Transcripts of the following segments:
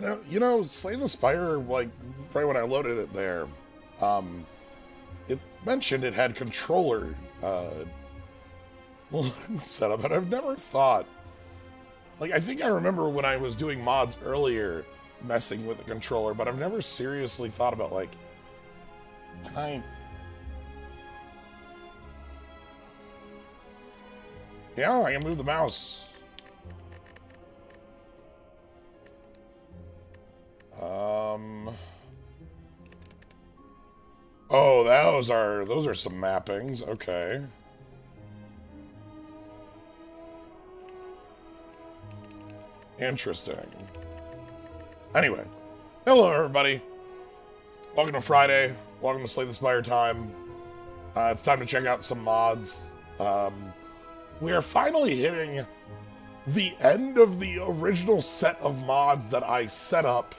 You know, you know, Slay the Spire, like right when I loaded it there, um, it mentioned it had controller uh, setup, and I've never thought. Like, I think I remember when I was doing mods earlier, messing with the controller, but I've never seriously thought about like, I? Yeah, I can move the mouse. Those are those are some mappings. Okay. Interesting. Anyway, hello everybody. Welcome to Friday. Welcome to Slay the Spire time. Uh, it's time to check out some mods. Um, we are finally hitting the end of the original set of mods that I set up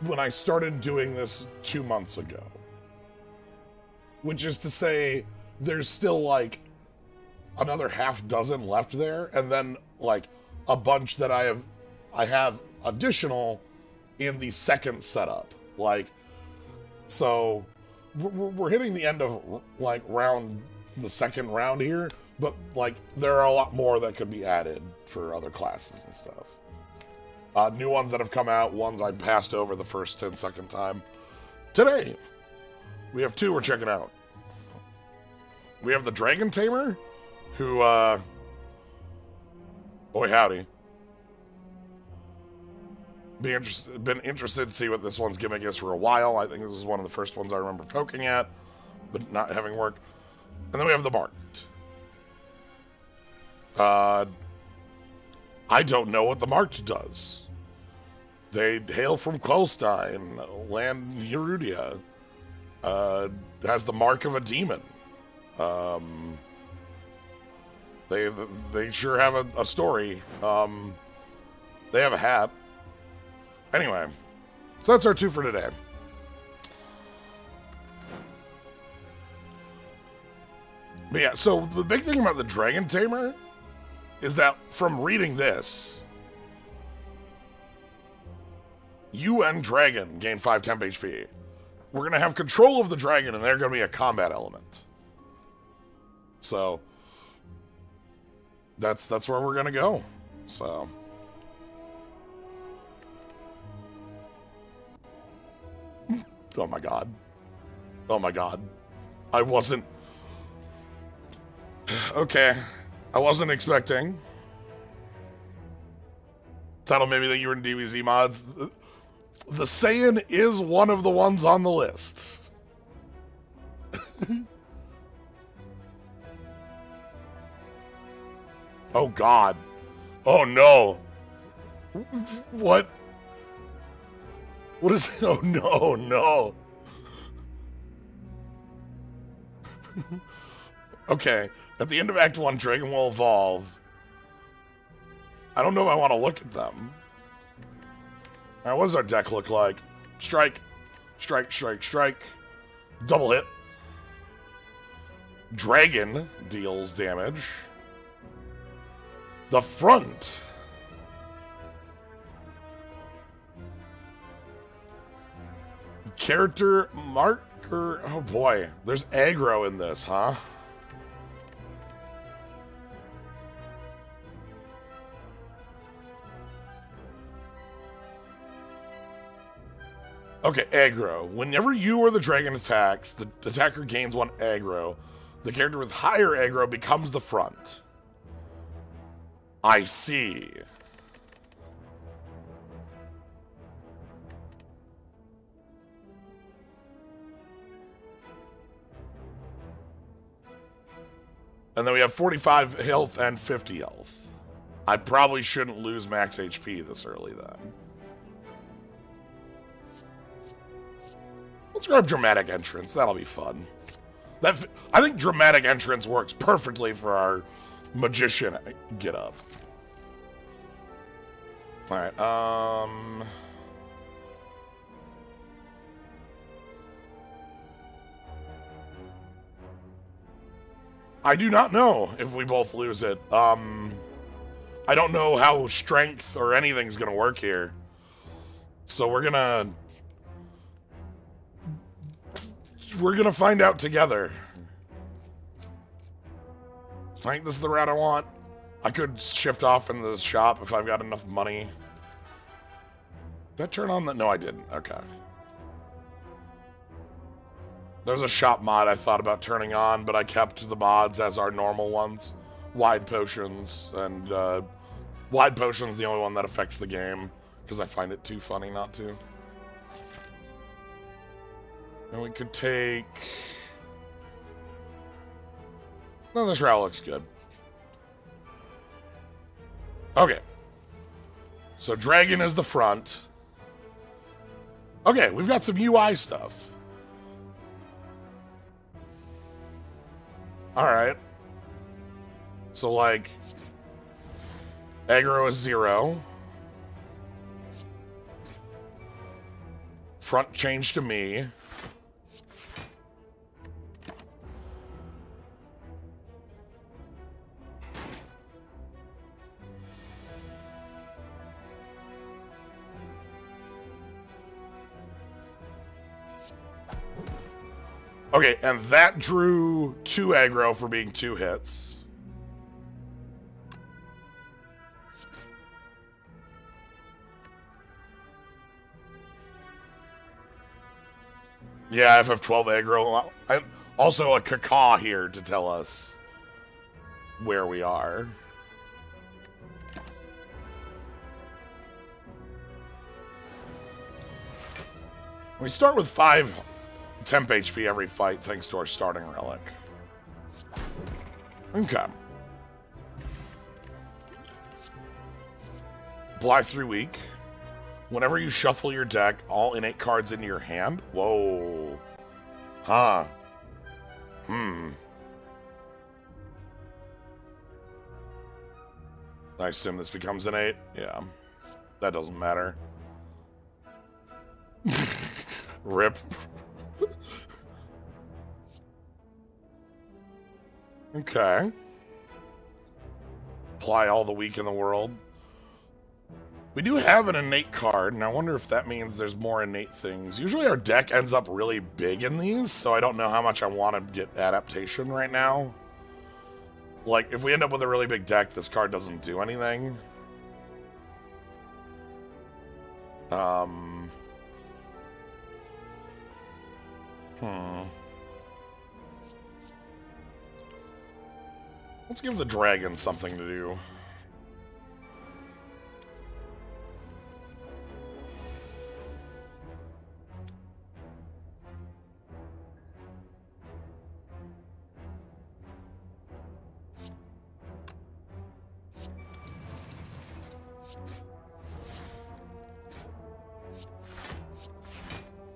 when I started doing this two months ago. Which is to say, there's still like another half dozen left there, and then like a bunch that I have I have additional in the second setup. Like, so we're, hitting the end of like round the second round here, but like there are a lot more that could be added for other classes and stuff. Uh, new ones that have come out, ones I passed over the first and second time. Today, we have two we're checking out. We have the Dragon Tamer, who, uh, boy howdy. Be been interested to see what this one's gimmick is for a while. I think this is one of the first ones I remember poking at, but not having worked. And then we have the Marked. Uh, I don't know what the Marked does. They hail from Quelstein, land Herudia. Uh, has the mark of a demon. Um, they they sure have a, a story. Um, they have a hat. Anyway, so that's our two for today. But yeah, so the big thing about the Dragon Tamer is that from reading this, you and Dragon gain 5 temp HP. We're going to have control of the dragon, and they're going to be a combat element. So, that's that's where we're going to go. So. Oh my god. Oh my god. I wasn't. Okay. I wasn't expecting. Title maybe that you were in DBZ mods. The Saiyan is one of the ones on the list. oh god. Oh no. What? What is Oh no, no. okay, at the end of Act 1, Dragon will evolve. I don't know if I want to look at them. Now, what does our deck look like? Strike, strike, strike, strike. Double hit. Dragon deals damage. The front. Character marker. Oh boy, there's aggro in this, huh? Okay, aggro. Whenever you or the dragon attacks, the attacker gains one aggro. The character with higher aggro becomes the front. I see. And then we have 45 health and 50 health. I probably shouldn't lose max HP this early then. Let's grab dramatic entrance. That'll be fun. That I think dramatic entrance works perfectly for our magician get up. All right. Um. I do not know if we both lose it. Um. I don't know how strength or anything's gonna work here. So we're gonna we're gonna find out together. I think this is the route I want. I could shift off in the shop if I've got enough money. Did I turn on that? No, I didn't. Okay. There's a shop mod I thought about turning on, but I kept the mods as our normal ones. Wide potions, and uh, wide potion's the only one that affects the game, because I find it too funny not to. And we could take... No, this route looks good. Okay. So dragon is the front. Okay, we've got some UI stuff. Alright. So, like, aggro is zero. Front change to me. Okay, and that drew two aggro for being two hits. Yeah, I have 12 aggro. I, also a caca here to tell us where we are. We start with five temp HP every fight thanks to our starting relic. Okay. Bly three week. Whenever you shuffle your deck, all innate cards into your hand. Whoa. Huh. Hmm. I assume this becomes 8? Yeah. That doesn't matter. Rip. Okay. Apply all the weak in the world. We do have an innate card, and I wonder if that means there's more innate things. Usually our deck ends up really big in these, so I don't know how much I want to get adaptation right now. Like, if we end up with a really big deck, this card doesn't do anything. Um... Hmm. Let's give the dragon something to do.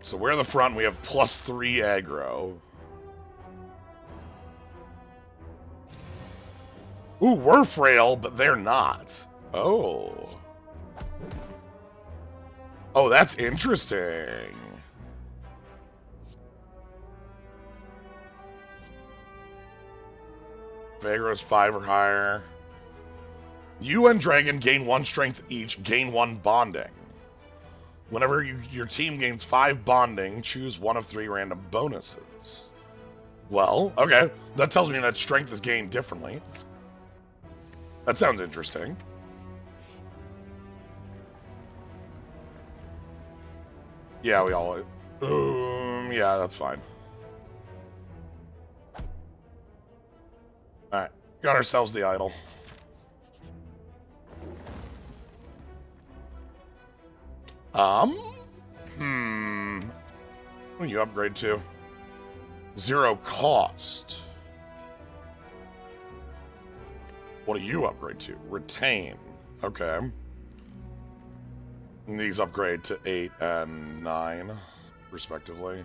So we're in the front, we have plus three aggro. Ooh, we're frail, but they're not. Oh. Oh, that's interesting. Vagro's five or higher. You and Dragon gain one strength each, gain one bonding. Whenever you, your team gains five bonding, choose one of three random bonuses. Well, okay. That tells me that strength is gained differently. That sounds interesting. Yeah, we all... Um, yeah, that's fine. Alright, got ourselves the idol. Um, hmm. What do you upgrade to? Zero cost. What do you upgrade to? Retain. Okay. These upgrade to 8 and 9, respectively.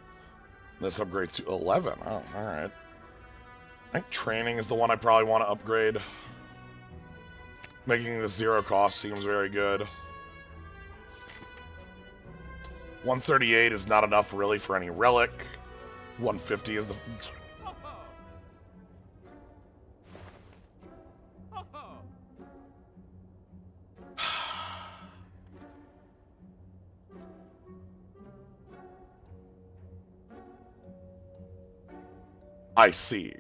This upgrades to 11. Oh, alright. I think training is the one I probably want to upgrade. Making the zero cost seems very good. 138 is not enough really for any relic. 150 is the... I see.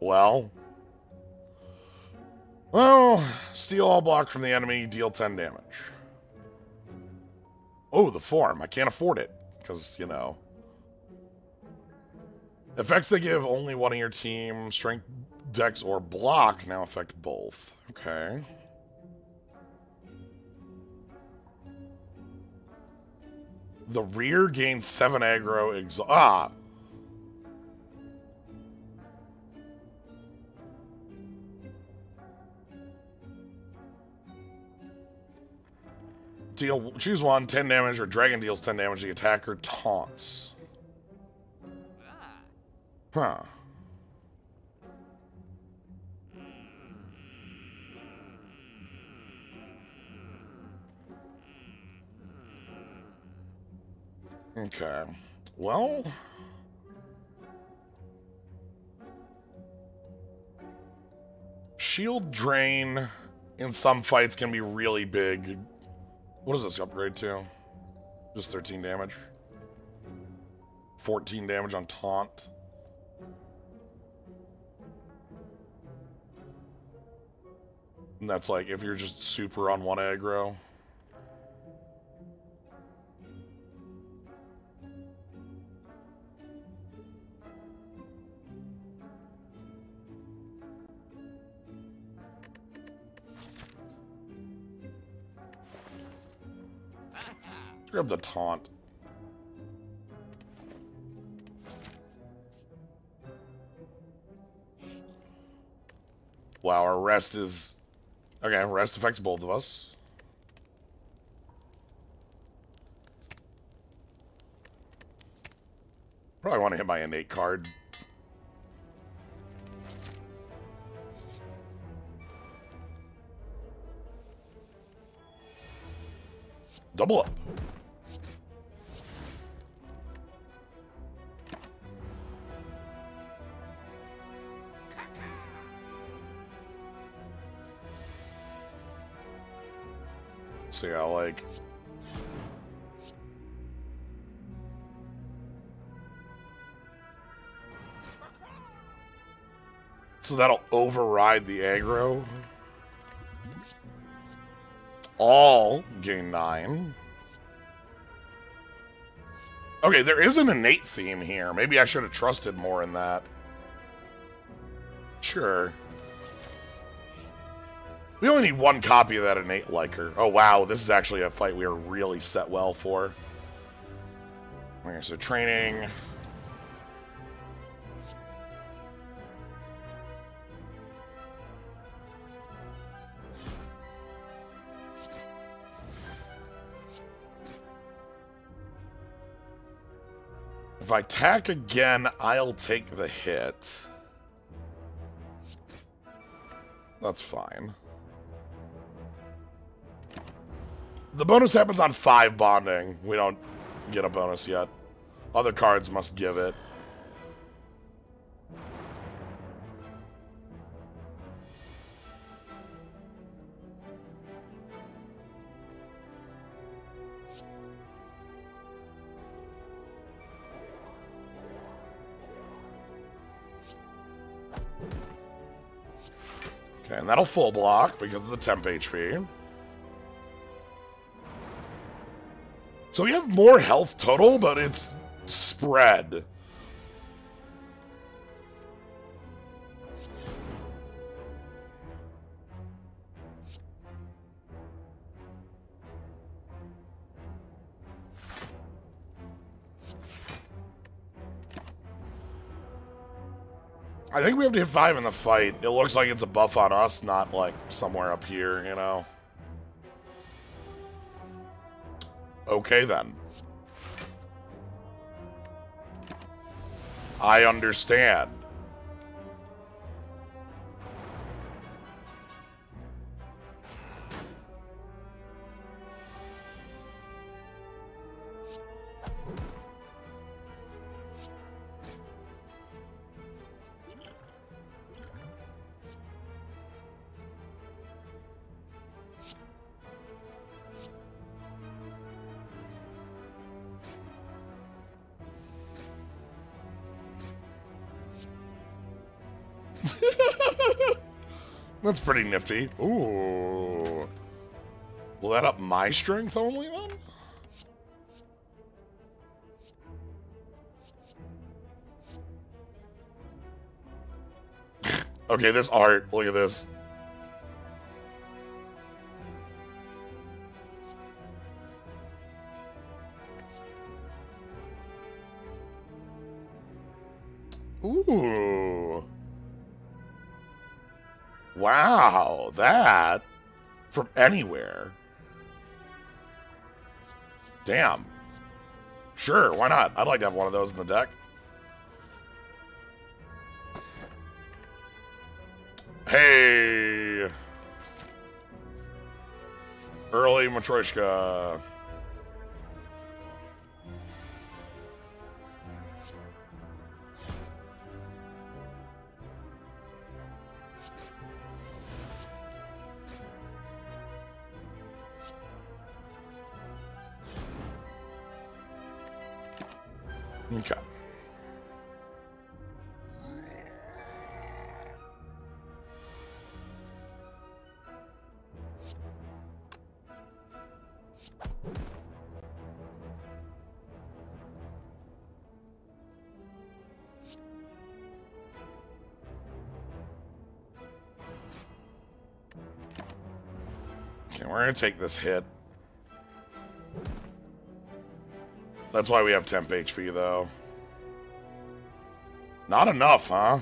Well... Well, steal all block from the enemy, deal 10 damage. Oh, the form. I can't afford it. Because, you know. Effects that give only one of your team, strength, dex, or block now affect both. Okay. The rear gains 7 aggro. Exa ah! Deal, choose one, 10 damage, or dragon deals 10 damage. The attacker taunts. Huh. Okay. Well... Shield drain in some fights can be really big. What does this upgrade to? Just 13 damage. 14 damage on taunt. And that's like if you're just super on one aggro. Grab the taunt. Wow, our rest is... Okay, rest affects both of us. Probably want to hit my innate card. Double up. So that'll override the aggro. All gain 9. Okay, there is an innate theme here. Maybe I should have trusted more in that. Sure. We only need one copy of that innate liker. Oh, wow. This is actually a fight we are really set well for. Okay, so training. I attack again, I'll take the hit. That's fine. The bonus happens on 5 bonding. We don't get a bonus yet. Other cards must give it. That'll full block because of the temp HP. So we have more health total, but it's spread. I think we have to hit five in the fight. It looks like it's a buff on us, not like somewhere up here, you know? Okay, then. I understand. That's pretty nifty. Ooh. Will that up my strength only then? okay, this art. Look at this. From anywhere. Damn. Sure, why not? I'd like to have one of those in the deck. Hey! Early Matryoshka. We're gonna take this hit. That's why we have temp HP, though. Not enough, huh?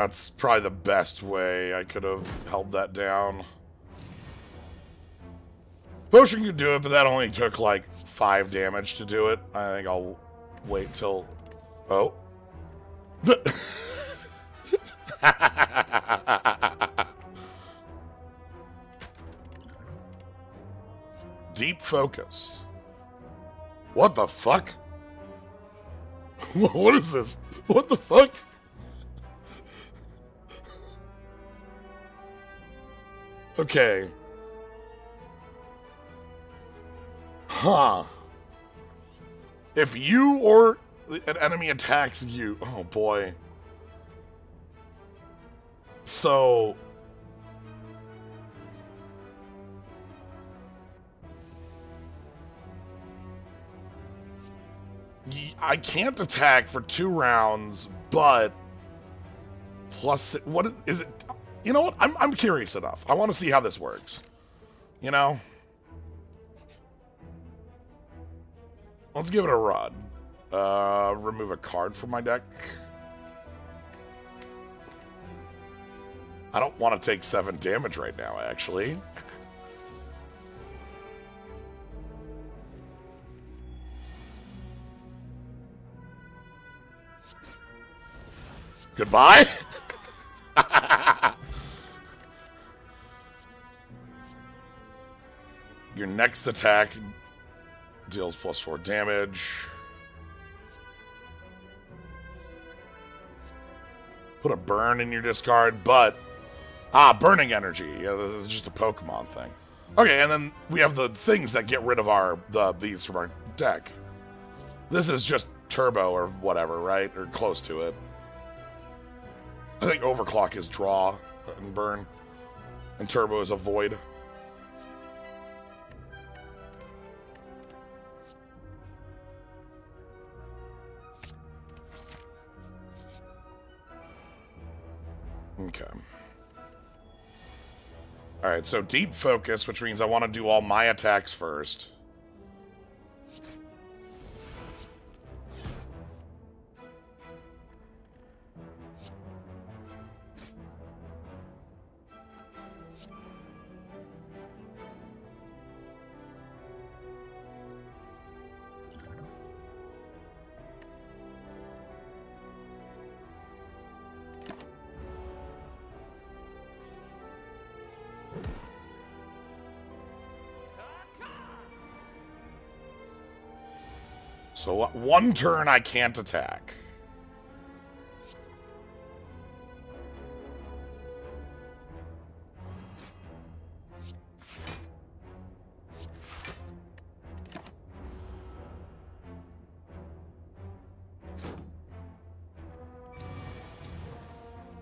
That's probably the best way I could have held that down. Potion could do it, but that only took like five damage to do it. I think I'll wait till... Oh. Deep focus. What the fuck? What is this? What the fuck? Okay. Huh. If you or an enemy attacks you, oh boy. So I can't attack for two rounds, but plus what is it? You know what? I'm I'm curious enough. I want to see how this works. You know? Let's give it a run. Uh, remove a card from my deck. I don't want to take seven damage right now, actually. Goodbye? Your next attack deals plus four damage. Put a burn in your discard, but... Ah, burning energy. Yeah, this is just a Pokemon thing. Okay, and then we have the things that get rid of our the these from our deck. This is just turbo or whatever, right? Or close to it. I think overclock is draw and burn. And turbo is avoid. Okay. Alright, so deep focus, which means I want to do all my attacks first. One turn I can't attack.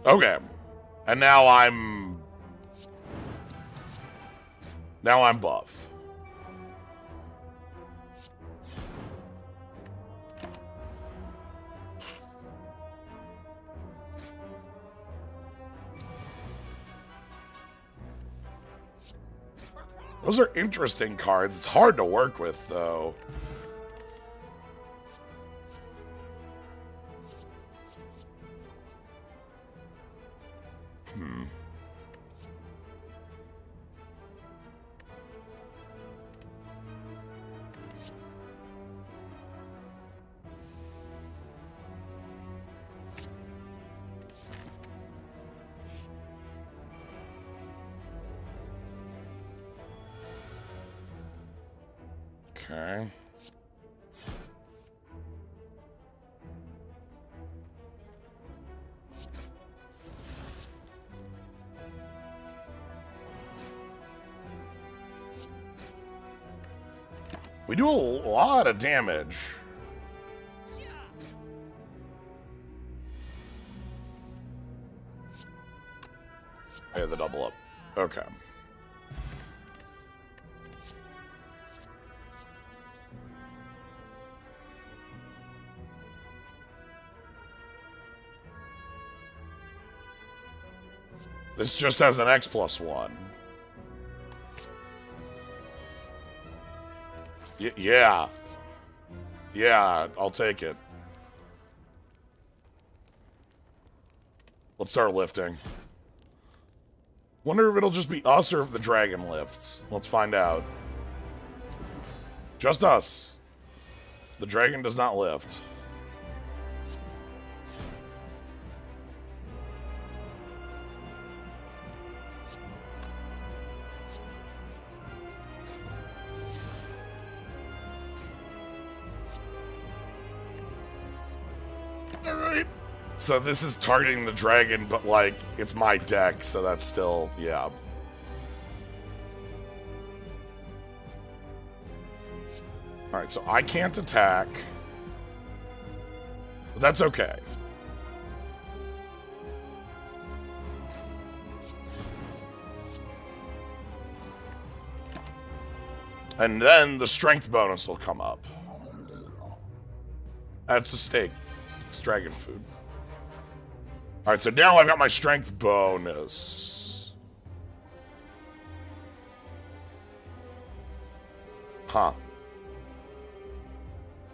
Okay. And now I'm... Now I'm buff. Those are interesting cards. It's hard to work with, though. Do a lot of damage. Yeah, the double up. Okay. This just has an X plus one. Y yeah. Yeah, I'll take it. Let's start lifting. Wonder if it'll just be us or if the dragon lifts. Let's find out. Just us. The dragon does not lift. So this is targeting the dragon, but like it's my deck, so that's still yeah. Alright, so I can't attack. But that's okay. And then the strength bonus will come up. That's a steak. It's dragon food. Alright, so now I've got my strength bonus. Huh.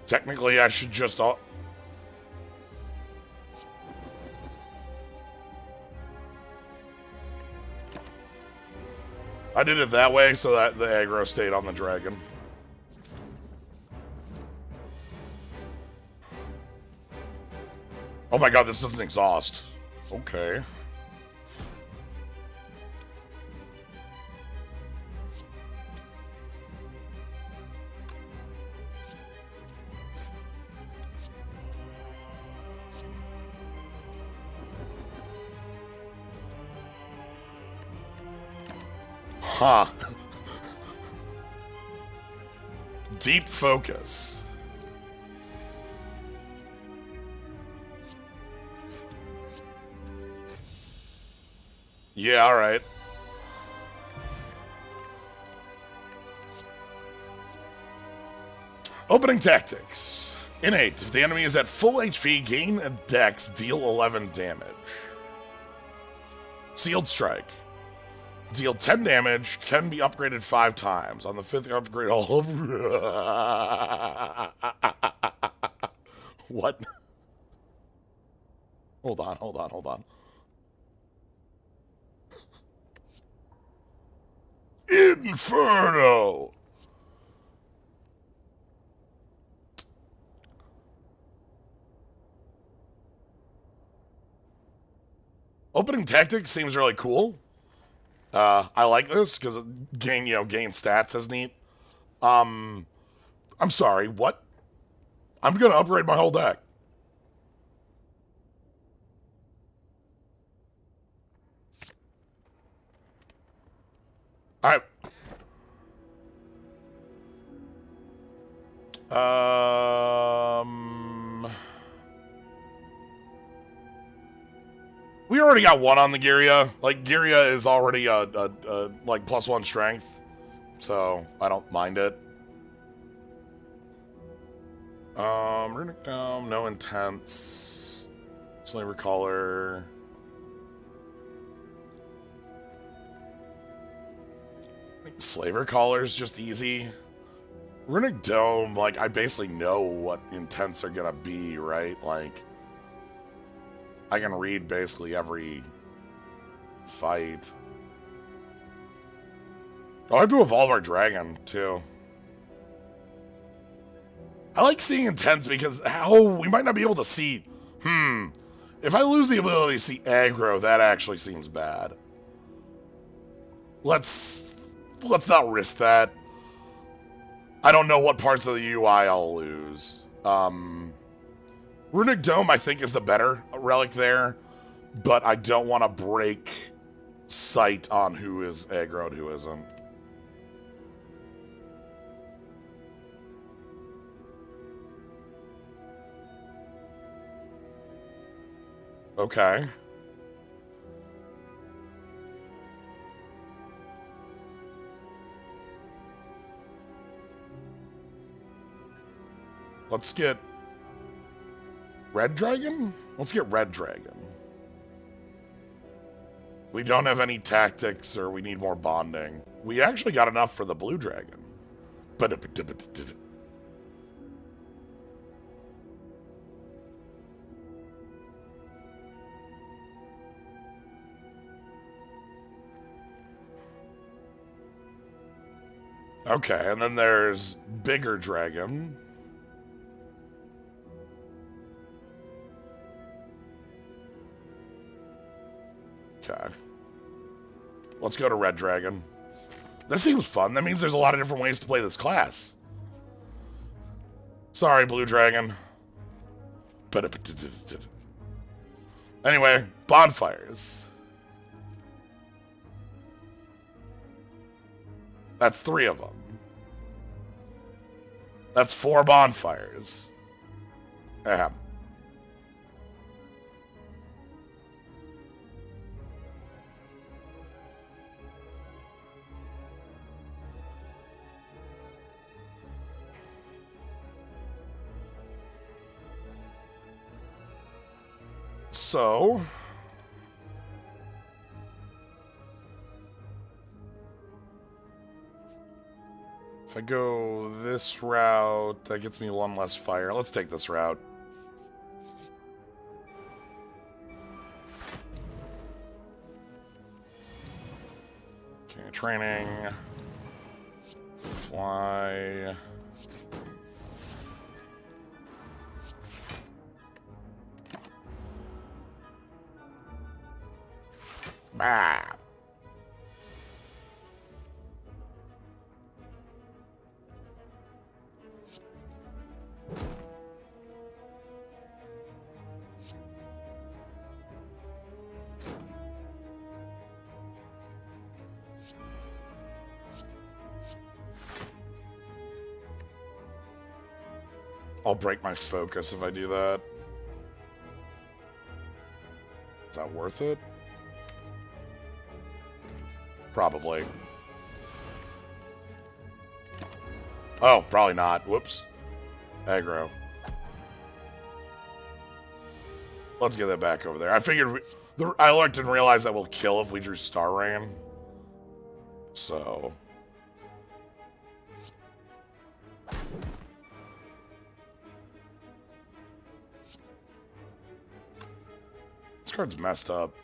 Technically, I should just... I did it that way so that the aggro stayed on the dragon. Oh my god, this doesn't exhaust. Okay. Huh. Deep focus. Yeah, alright. Opening tactics. Innate. If the enemy is at full HP, gain a dex, deal 11 damage. Sealed Strike. Deal 10 damage, can be upgraded 5 times. On the 5th upgrade, all of... What? Hold on, hold on, hold on. Inferno! Opening tactic seems really cool. Uh, I like this because gain, you know, gain stats is neat. Um, I'm sorry, what? I'm gonna upgrade my whole deck. All right. Um, we already got one on the Girya. Like Girya is already a, a, a like plus one strength, so I don't mind it. Um, Runic Dome, no intense, Slaver Collar. Slaver Collar's just easy. Runic Dome, like, I basically know what intents are gonna be, right? Like, I can read basically every fight. Oh, I have to evolve our dragon, too. I like seeing intents because how we might not be able to see. Hmm. If I lose the ability to see aggro, that actually seems bad. Let's let's not risk that. I don't know what parts of the UI I'll lose. Um, Runic Dome, I think, is the better relic there, but I don't want to break sight on who is aggro and who isn't. Okay. Let's get Red Dragon? Let's get Red Dragon. We don't have any tactics or we need more bonding. We actually got enough for the Blue Dragon. Okay, and then there's Bigger Dragon. Let's go to Red Dragon. This seems fun. That means there's a lot of different ways to play this class. Sorry, Blue Dragon. Anyway, bonfires. That's three of them. That's four bonfires. Ahem. So... If I go this route, that gets me one less fire. Let's take this route. Okay, training. Fly. Bah. I'll break my focus if I do that. Is that worth it? Probably. Oh, probably not. Whoops. Aggro. Let's get that back over there. I figured... The, I looked and realized that we'll kill if we drew Star Rain. So... This card's messed up.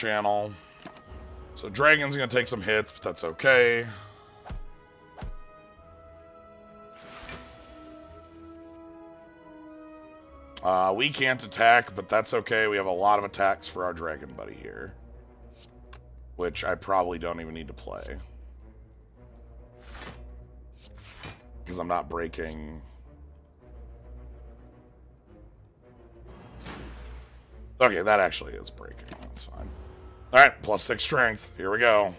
Channel. So Dragon's gonna take some hits, but that's okay. Uh, we can't attack, but that's okay. We have a lot of attacks for our dragon buddy here. Which I probably don't even need to play. Because I'm not breaking... Okay, that actually is breaking. That's fine. Alright, plus six strength. Here we go.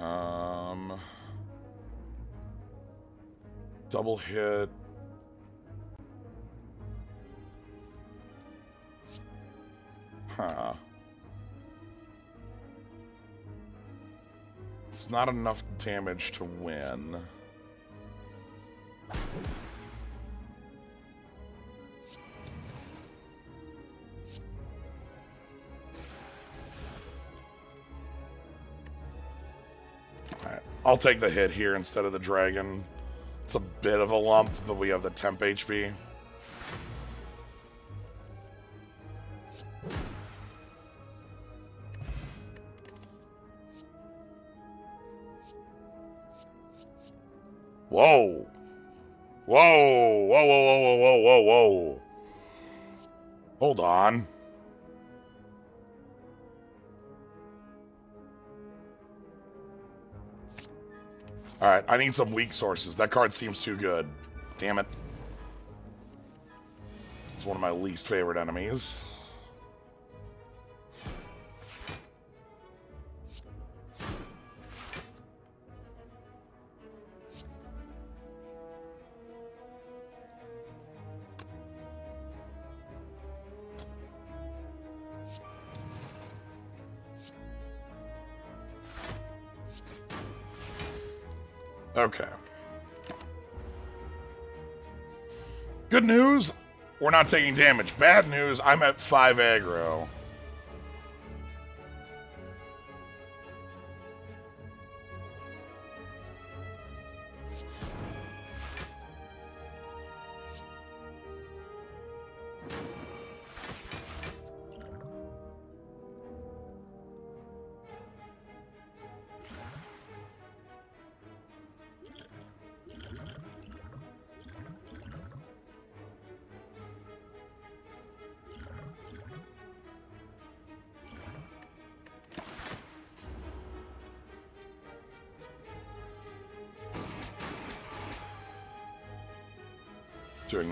Um, double hit. Huh. It's not enough damage to win. I'll take the hit here instead of the dragon. It's a bit of a lump, but we have the temp HP. I need some weak sources. That card seems too good. Damn it. It's one of my least favorite enemies. Okay. Good news, we're not taking damage. Bad news, I'm at 5 aggro.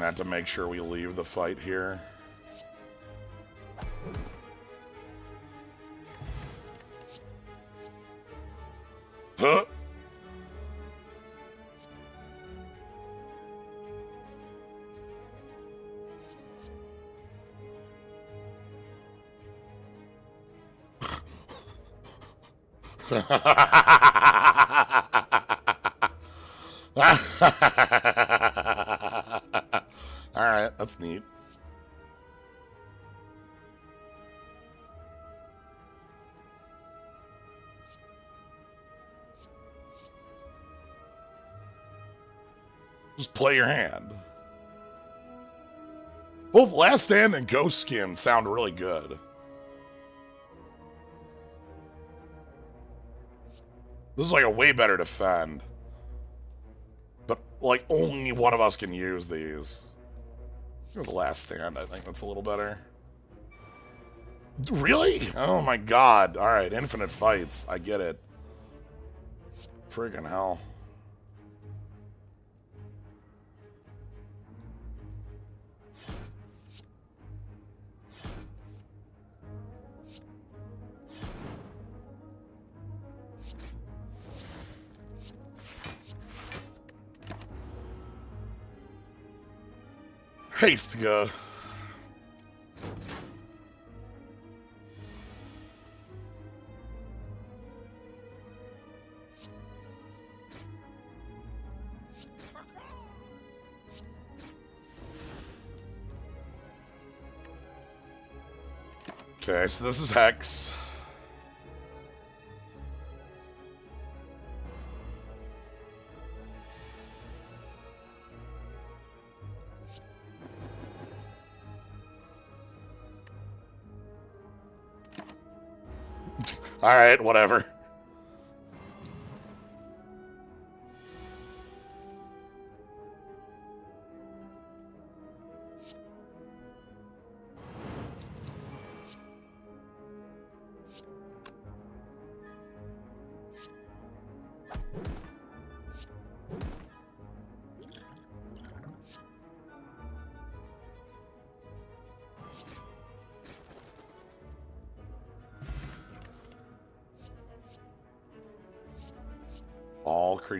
That to make sure we leave the fight here. That's neat. Just play your hand. Both Last Stand and Ghost Skin sound really good. This is like a way better defend. But, like, only one of us can use these. The Last Stand, I think that's a little better. Really? Oh my god. Alright, infinite fights. I get it. Friggin' hell. taste go? Okay, so this is Hex. All right, whatever.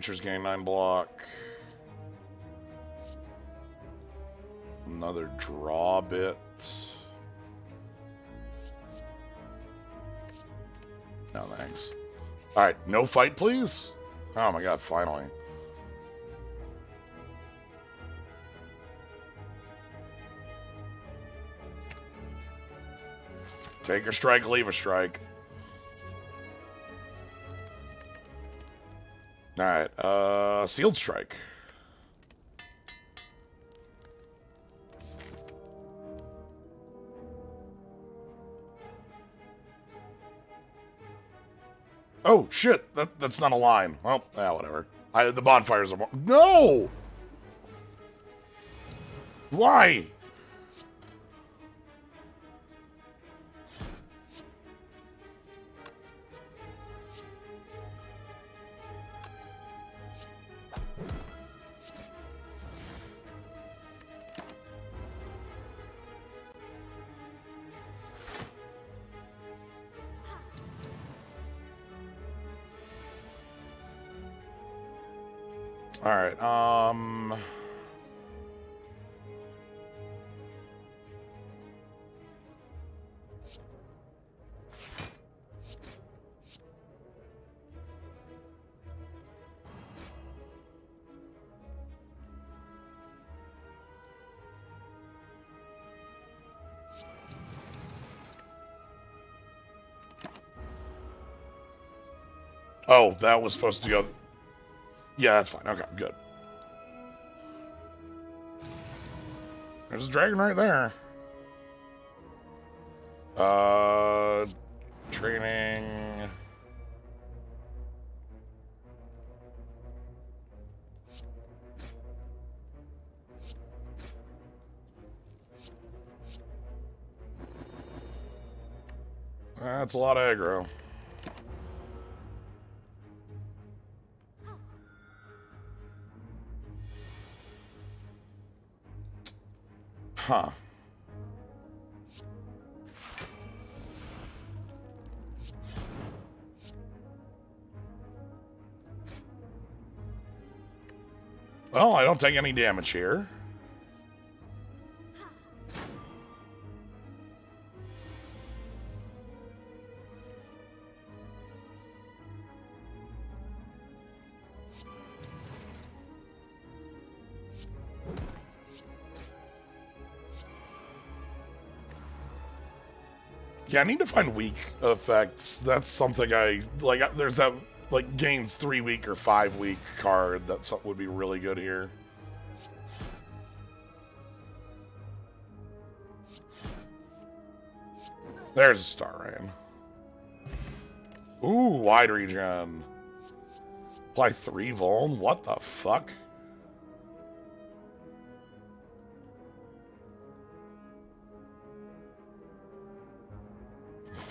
Creatures gain nine block. Another draw bit. No thanks. Alright, no fight, please? Oh my god, finally. Take a strike, leave a strike. Alright, Sealed Strike. Oh, shit, that, that's not a line. Well, yeah, whatever. I, the bonfires are No! Why? Oh, that was supposed to go. Yeah, that's fine. Okay, good. There's a dragon right there. Uh, training. That's a lot of aggro. Huh. Well, I don't take any damage here. Yeah, I need to find weak effects. That's something I like. There's that like gains three week or five week card that would be really good here. There's a Star Rain. Ooh, wide regen. Apply three vuln? What the fuck?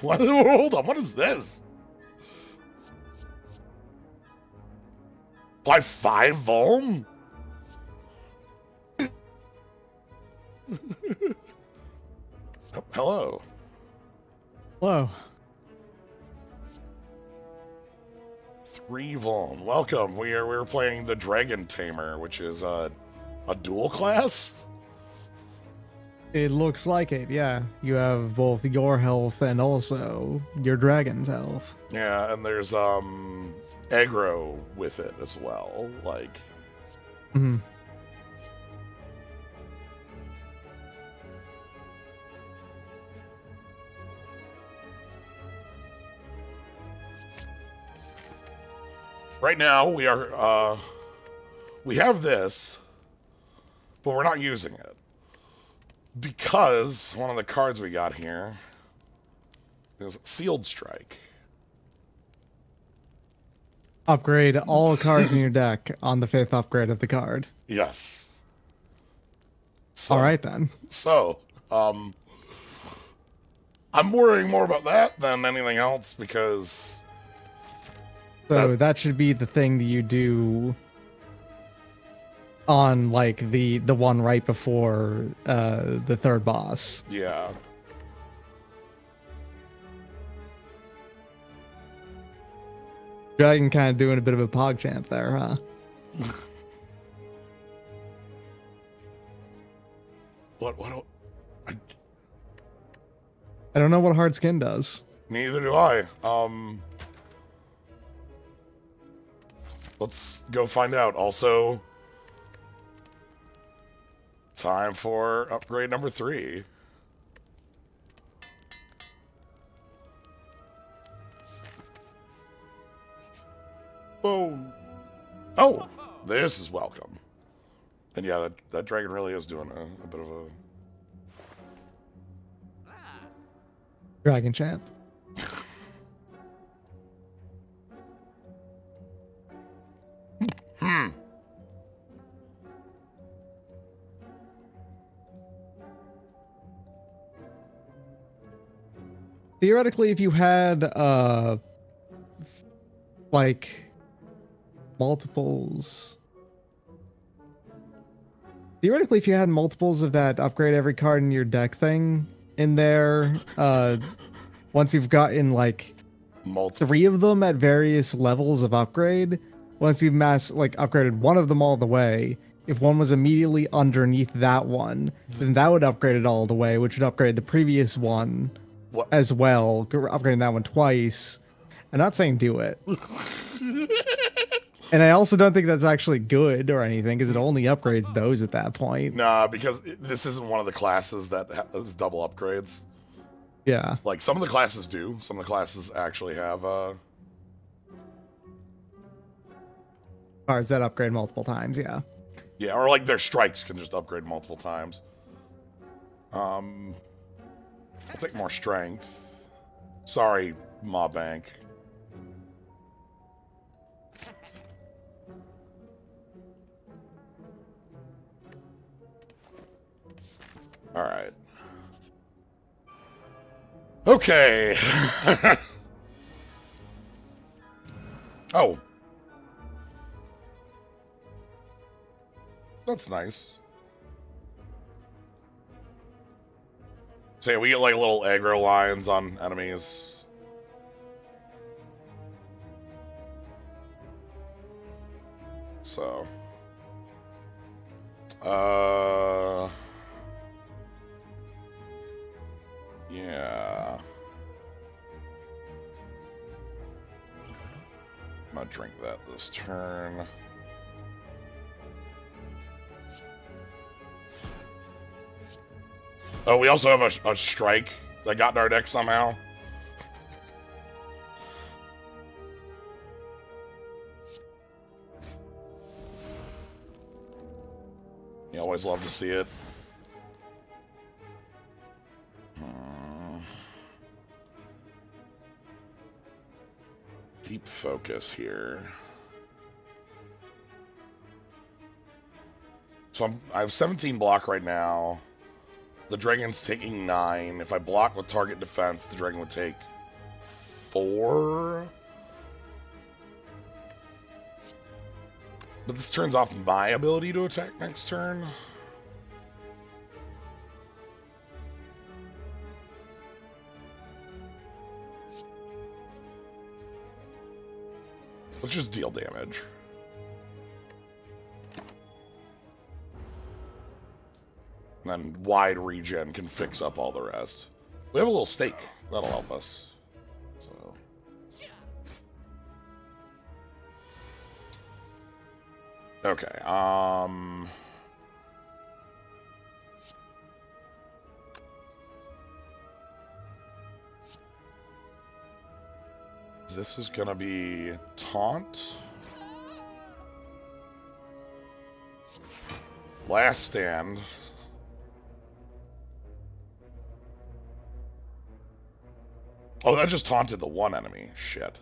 What? Hold on, what is this? Apply five vuln? oh, hello. Hello. Three vuln. Welcome. We are we're playing the Dragon Tamer, which is uh, a dual class. It looks like it, yeah. You have both your health and also your dragon's health. Yeah, and there's um aggro with it as well, like. Mm-hmm. Right now we are uh we have this, but we're not using it. Because one of the cards we got here is Sealed Strike. Upgrade all cards in your deck on the fifth upgrade of the card. Yes. So, All right then. So, um, I'm worrying more about that than anything else because So That- that should be the thing that you do on like the the one right before uh the third boss. yeah. Dragon kind of doing a bit of a pog champ there, huh? What what do- I, I don't know what hard skin does. neither do I. Um Let's go find out. Also time for upgrade number 3. Whoa. Oh, this is welcome. And yeah, that, that dragon really is doing a, a bit of a ah. Dragon champ. Theoretically, if you had uh like multiples theoretically if you had multiples of that upgrade every card in your deck thing in there uh once you've gotten like multi three of them at various levels of upgrade once you've mass like upgraded one of them all the way if one was immediately underneath that one then that would upgrade it all the way which would upgrade the previous one What? as well upgrading that one twice i'm not saying do it and i also don't think that's actually good or anything because it only upgrades those at that point Nah, because this isn't one of the classes that has double upgrades. yeah Like some of the classes do. Some of the classes actually have. uh cards that upgrade multiple times yeah Yeah, or like their strikes can just upgrade multiple times. Um, I'll take more strength. Sorry, Maw Bank. All right. Okay. oh. That's nice. So yeah, we get like little aggro lines on enemies. So. Uh. Yeah. I'm gonna drink that this turn. Oh, we also have a, a strike that got in our deck somehow. You always love to see it. Hmm. Deep focus here. So I'm, I have 17 block right now. The dragon's taking nine. If I block with target defense, the dragon would take four. But this turns off my ability to attack next turn. Let's just deal damage. And then wide regen can fix up all the rest. We have a little stake. That'll help us. So. Okay, um... This is gonna be Taunt. Last Stand. Oh, that just taunted the one enemy. Shit.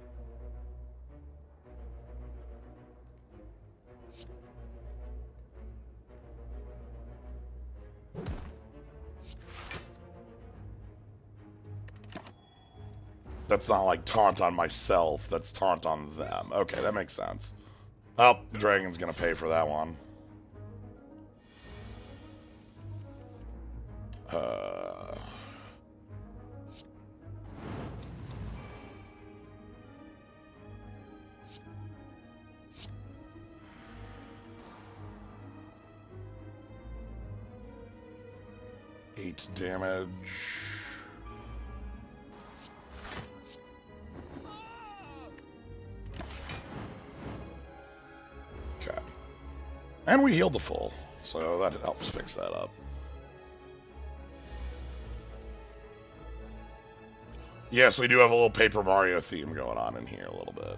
That's not like taunt on myself. That's taunt on them. Okay, that makes sense. Oh, Dragon's gonna pay for that one. Uh... Eight damage. Okay. And we healed the full, so that helps fix that up. Yes, we do have a little Paper Mario theme going on in here a little bit.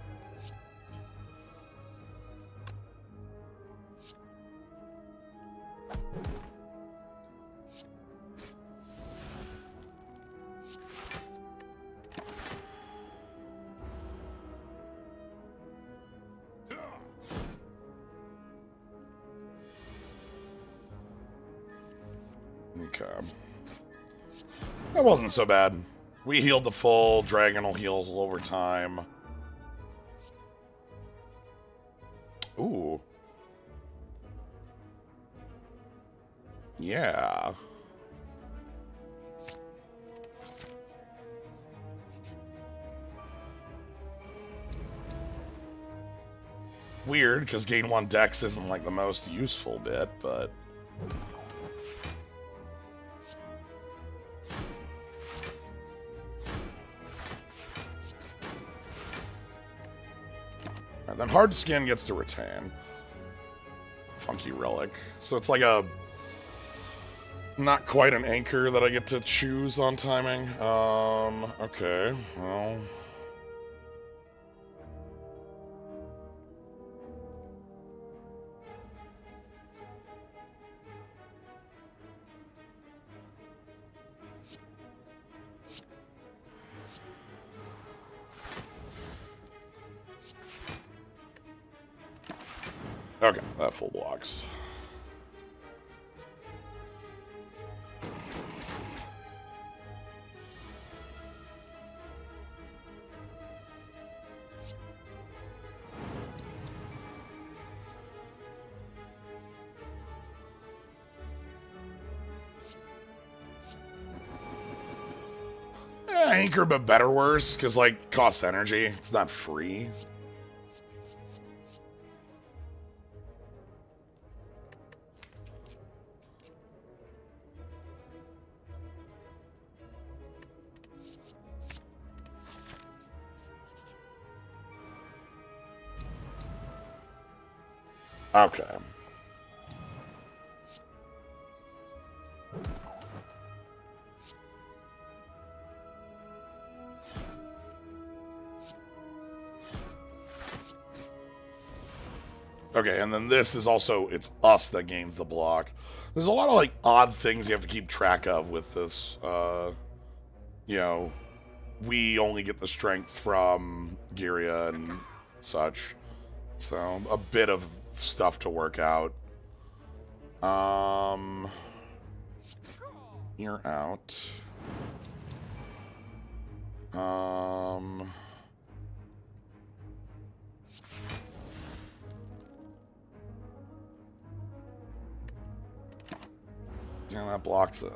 Wasn't so bad. We healed the full. Dragon will heal over time. Ooh. Yeah. Weird, because gain one dex isn't like the most useful bit, but... And then hard skin gets to retain. Funky relic. So it's like a not quite an anchor that I get to choose on timing. Um, okay, well. But better worse, because, like, costs energy. It's not free. And then this is also, it's us that gains the block. There's a lot of, like, odd things you have to keep track of with this. Uh, you know, we only get the strength from Girya and such. So, a bit of stuff to work out. Um, you're out. Um, yeah, that blocks it.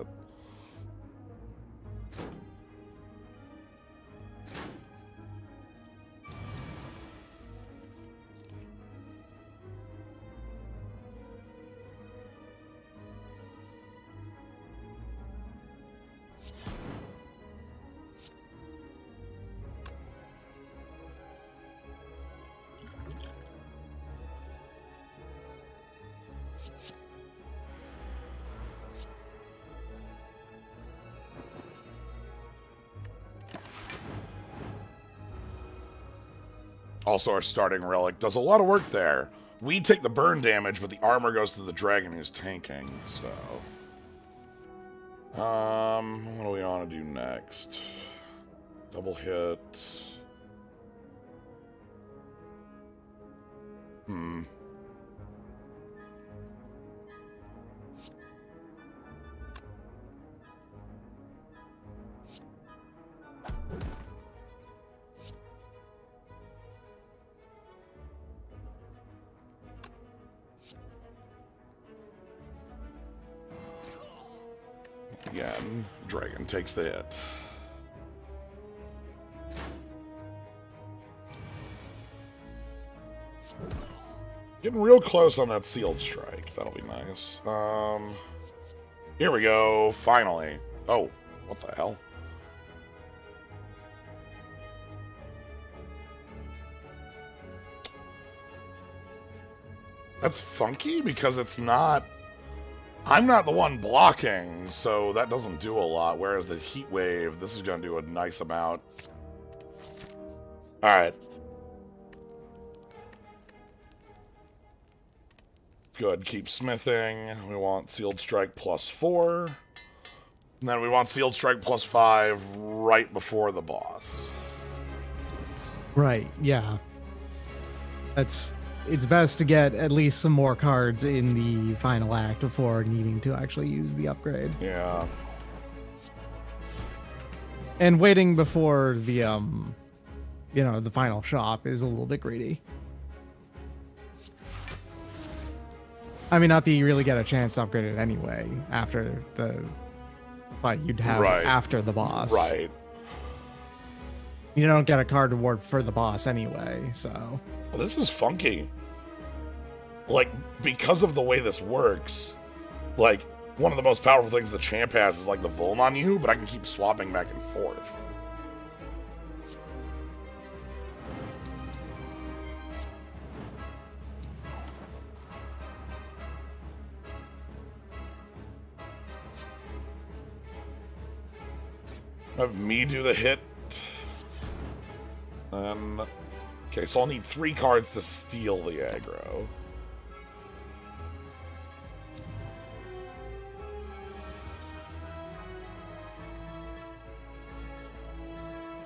Also, our starting relic does a lot of work there. we take the burn damage, but the armor goes to the dragon who's tanking, so. Um, what do we want to do next? Double hit. Hmm. Takes. Getting real close on that sealed strike. That'll be nice. Um, here we go. Finally. Oh, what the hell? That's funky because it's not. I'm not the one blocking, so that doesn't do a lot. Whereas the heat wave, this is going to do a nice amount. All right. Good. Keep smithing. We want sealed strike plus four. And then we want sealed strike plus five right before the boss. Right, yeah. That's it's best to get at least some more cards in the final act before needing to actually use the upgrade. Yeah. And waiting before the um you know, the final shop is a little bit greedy. I mean, not that you really get a chance to upgrade it anyway after the fight you'd have Right. after the boss. Right. You don't get a card reward for the boss anyway, so. Well, this is funky. Like, because of the way this works, like, one of the most powerful things the champ has is, like, the Vuln on you, but I can keep swapping back and forth. Have me do the hit. Um, okay, so I'll need three cards to steal the aggro.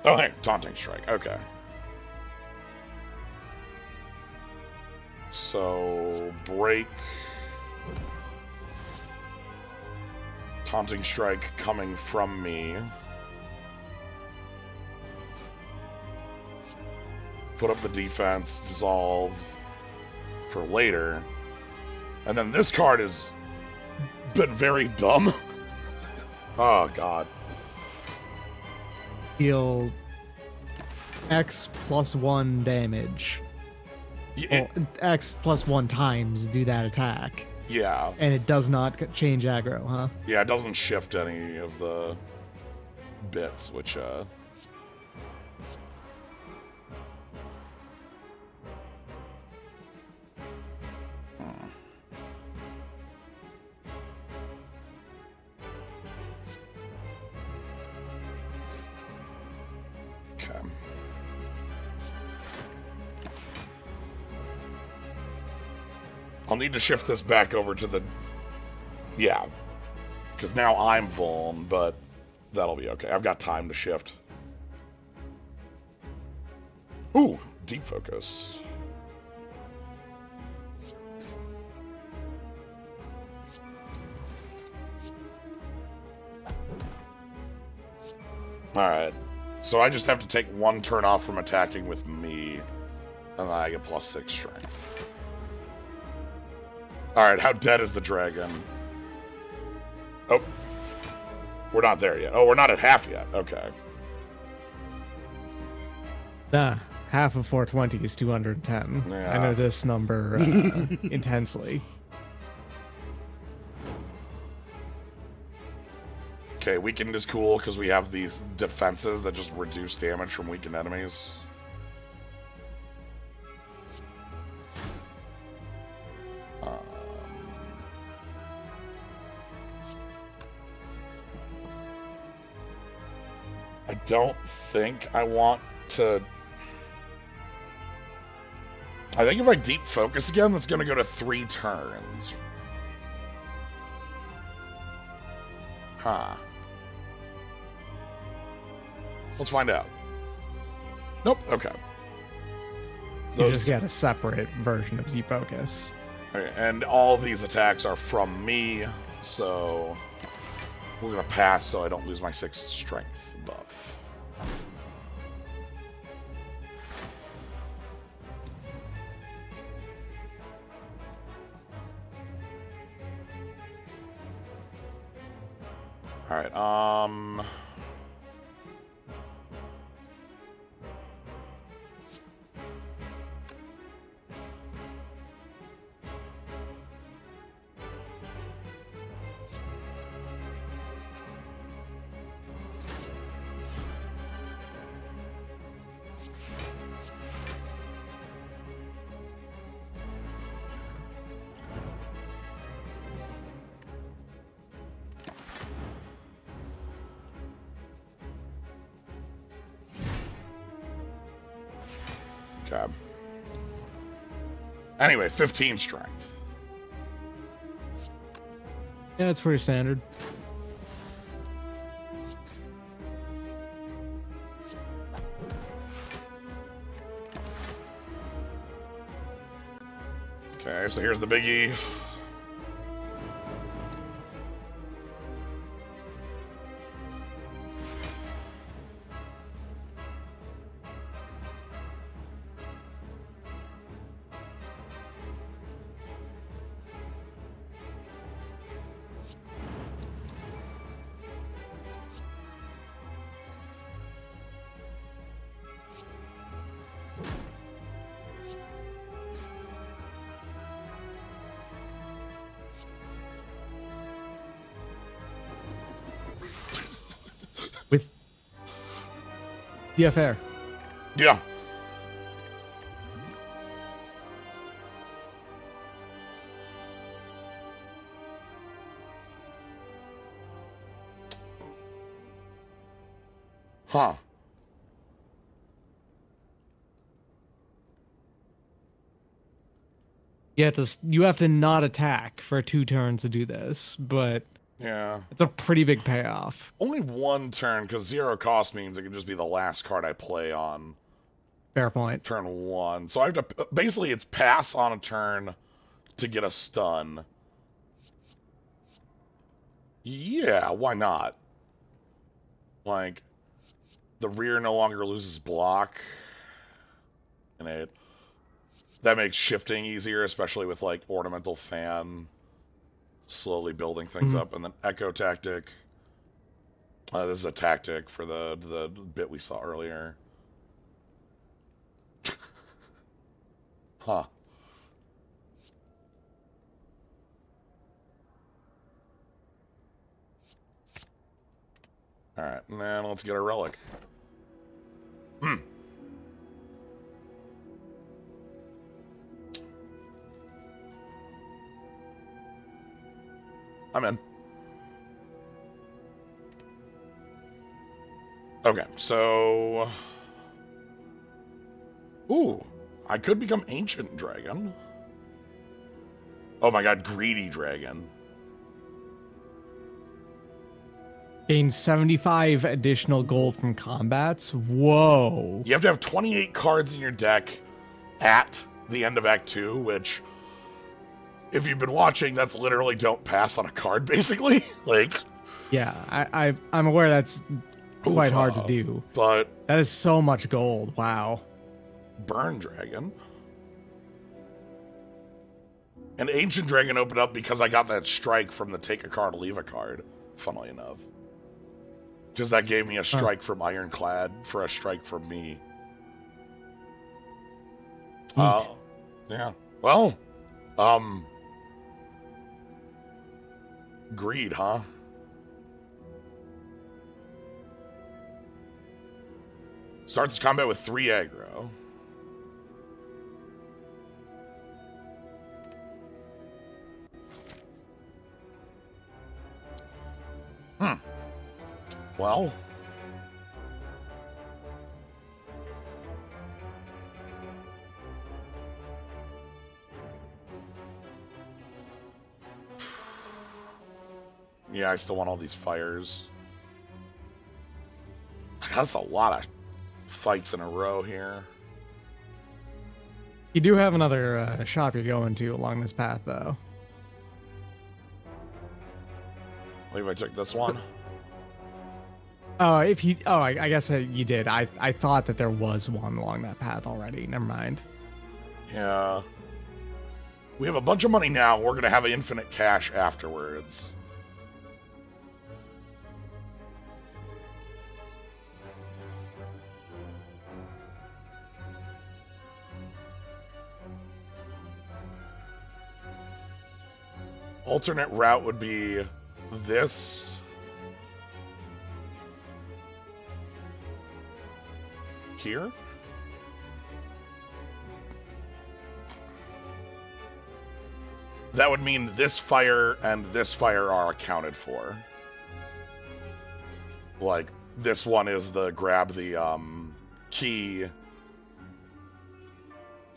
Oh, hey, taunting strike. Okay. So break. Taunting strike coming from me. put up the defense, dissolve for later. And then this card has been very dumb. oh god. Deal X plus one damage. Y- Well, X plus one times do that attack. yeah. And it does not change aggro, huh? Yeah, it doesn't shift any of the bits, which uh I'll need to shift this back over to the yeah. Because now I'm Vuln, but that'll be okay. I've got time to shift. Ooh, deep focus. Alright. So I just have to take one turn off from attacking with me, and then I get plus six strength. Alright, how dead is the dragon? Oh. We're not there yet. Oh, we're not at half yet. Okay. Nah, half of 420 is 210. I know this number uh, intensely. Okay, weakened is cool because we have these defenses that just reduce damage from weakened enemies. Don't think I want to I think if I deep focus again, that's going to go to three turns. Huh. Let's find out. Nope. Okay. You Those- just get a separate version of Deep Focus. Okay, and all these attacks are from me, so we're gonna pass so I don't lose my six strength buff. All right. Um. Anyway, 15 strength. Yeah, it's pretty standard. Okay, so here's the biggie. Yeah, fair. Yeah. Huh. You have to you have to not attack for two turns to do this, but Yeah. it's a pretty big payoff. Only one turn, because zero cost means it can just be the last card I play on Fair point. turn one. So I have to basically it's pass on a turn to get a stun. Yeah, why not? Like the rear no longer loses block. And it that makes shifting easier, especially with like ornamental fan slowly building things up and then echo tactic. Uh, this is a tactic for the the bit we saw earlier. Huh. Alright, now let's get a relic. Hmm. I'm in. Okay, so... Ooh, I could become Ancient Dragon. Oh my god, Greedy Dragon. Gain 75 additional gold from combats. Whoa. You have to have 28 cards in your deck at the end of Act 2, which, if you've been watching, that's literally don't pass on a card, basically. like, Yeah, I, I I'm aware that's quite hard to do. But That is so much gold. Wow. Burn Dragon. An Ancient Dragon opened up because I got that strike from the take a card, leave a card, funnily enough. Because that gave me a strike from Ironclad for a strike from me. Uh, yeah. Well, um. Greed, huh? Starts combat with three aggro. Hmm. Well. Yeah, I still want all these fires. That's a lot of fights in a row here. You do have another uh, shop you're going to along this path, though. I believe I took this one. Oh, if you, oh, I, I guess uh, you did. I, I thought that there was one along that path already. Never mind. Yeah. We have a bunch of money now. We're gonna have infinite cash afterwards. Alternate route would be this. Here? That would mean this fire and this fire are accounted for. Like, this one is the grab the um, key,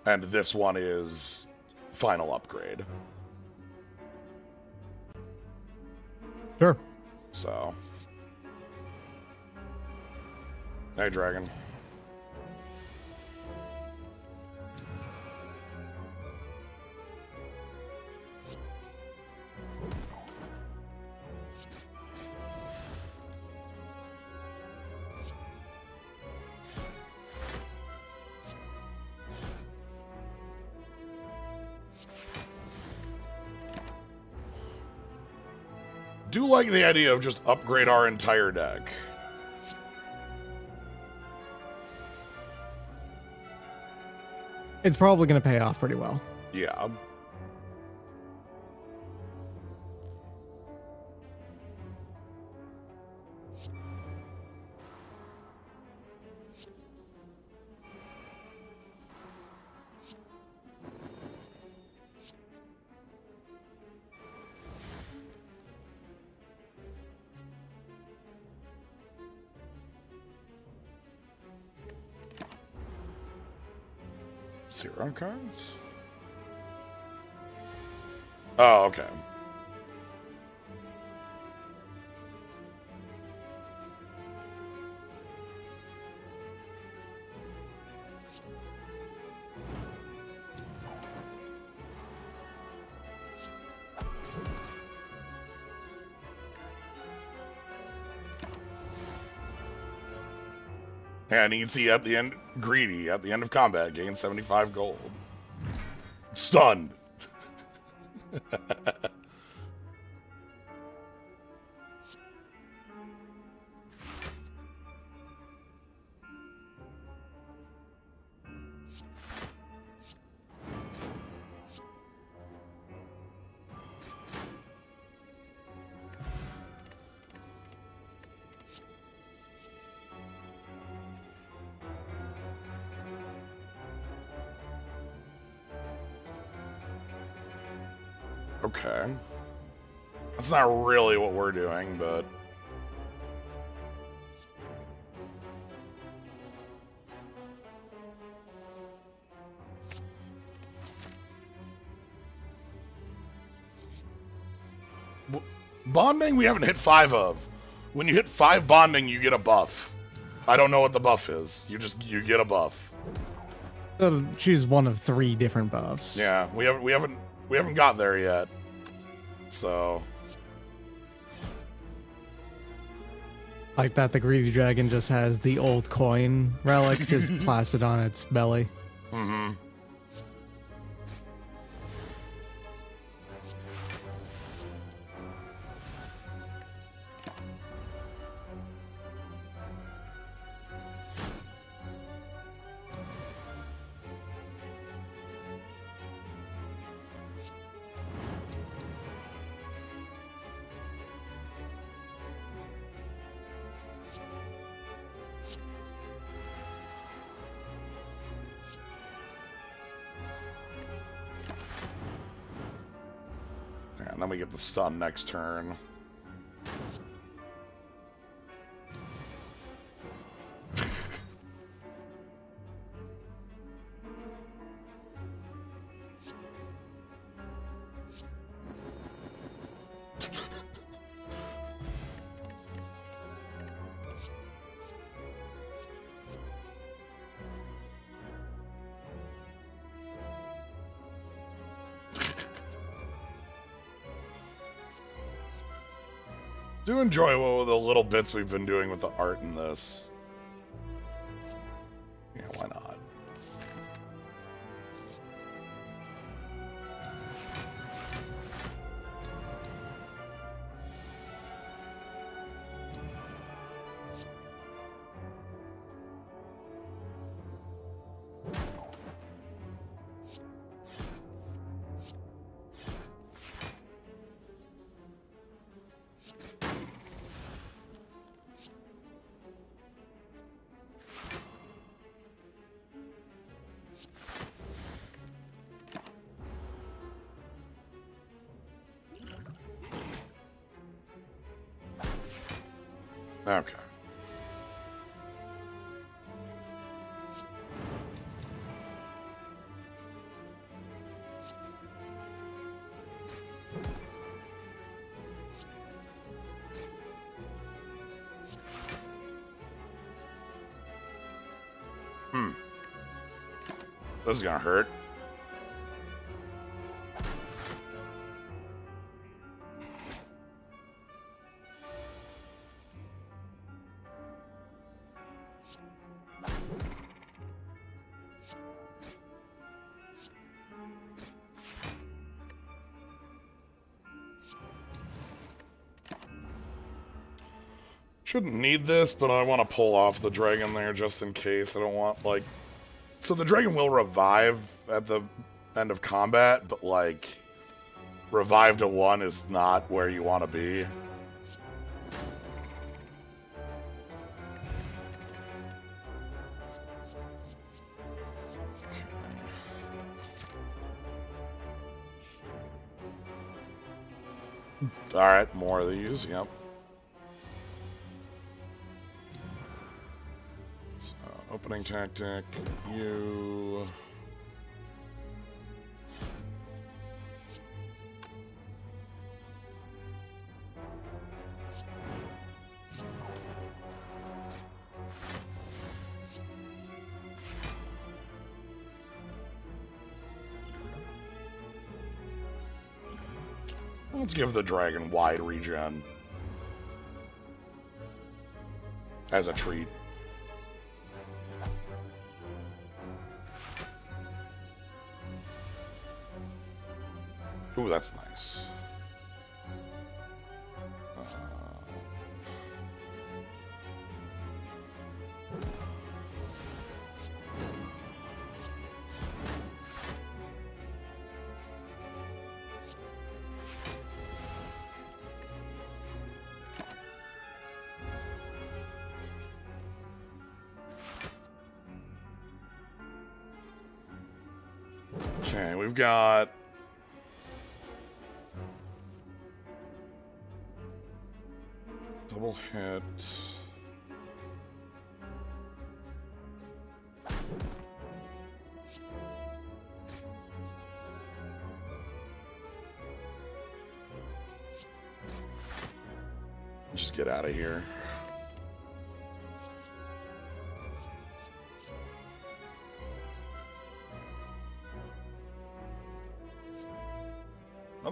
and this one is final upgrade. Sure. So. Hey, Dragon. Do like the idea of just upgrade our entire deck. It's probably going to pay off pretty well. Yeah. Zero cards? Oh, okay. And you can see at the end, greedy at the end of combat gain 75 gold. Stunned. we haven't hit five of. When you hit five bonding, you get a buff. I don't know what the buff is. You just you get a buff. Choose one of three different buffs. Yeah, we haven't we haven't we haven't got there yet. So Like that, the greedy dragon just has the old coin relic just plastered on its belly. Stun next turn. Do enjoy what the little bits we've been doing with the art in this. Is gonna hurt. Shouldn't need this, but I want to pull off the dragon there just in case. I don't want, like... So the dragon will revive at the end of combat, but, like... Revive to one is not where you want to be. Alright, more of these, yep. Opening tactic, you... Let's give the dragon wide regen. As a treat. Okay, we've got double hit. Just get out of here.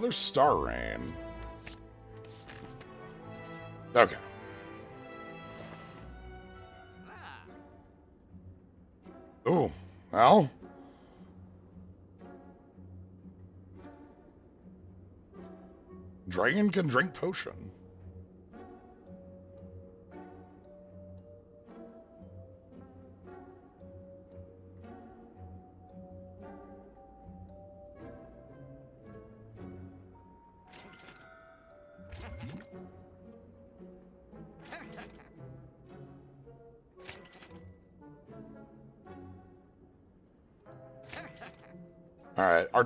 Another star rain. Okay. Oh, well. Dragon can drink potion.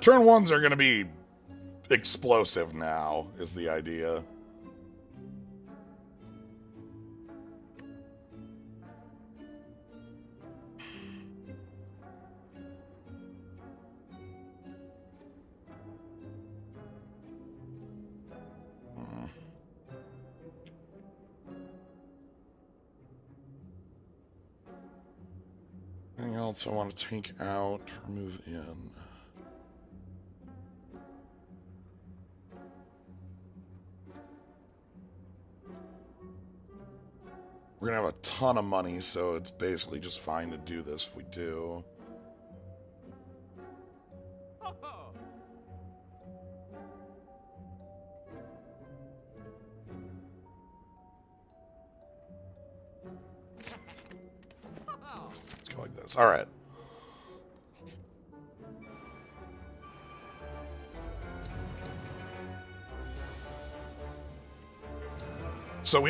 Turn ones are going to be explosive now, is the idea. Hmm. Anything else I want to take out or move in? Gonna have a ton of money, so it's basically just fine to do this if we do.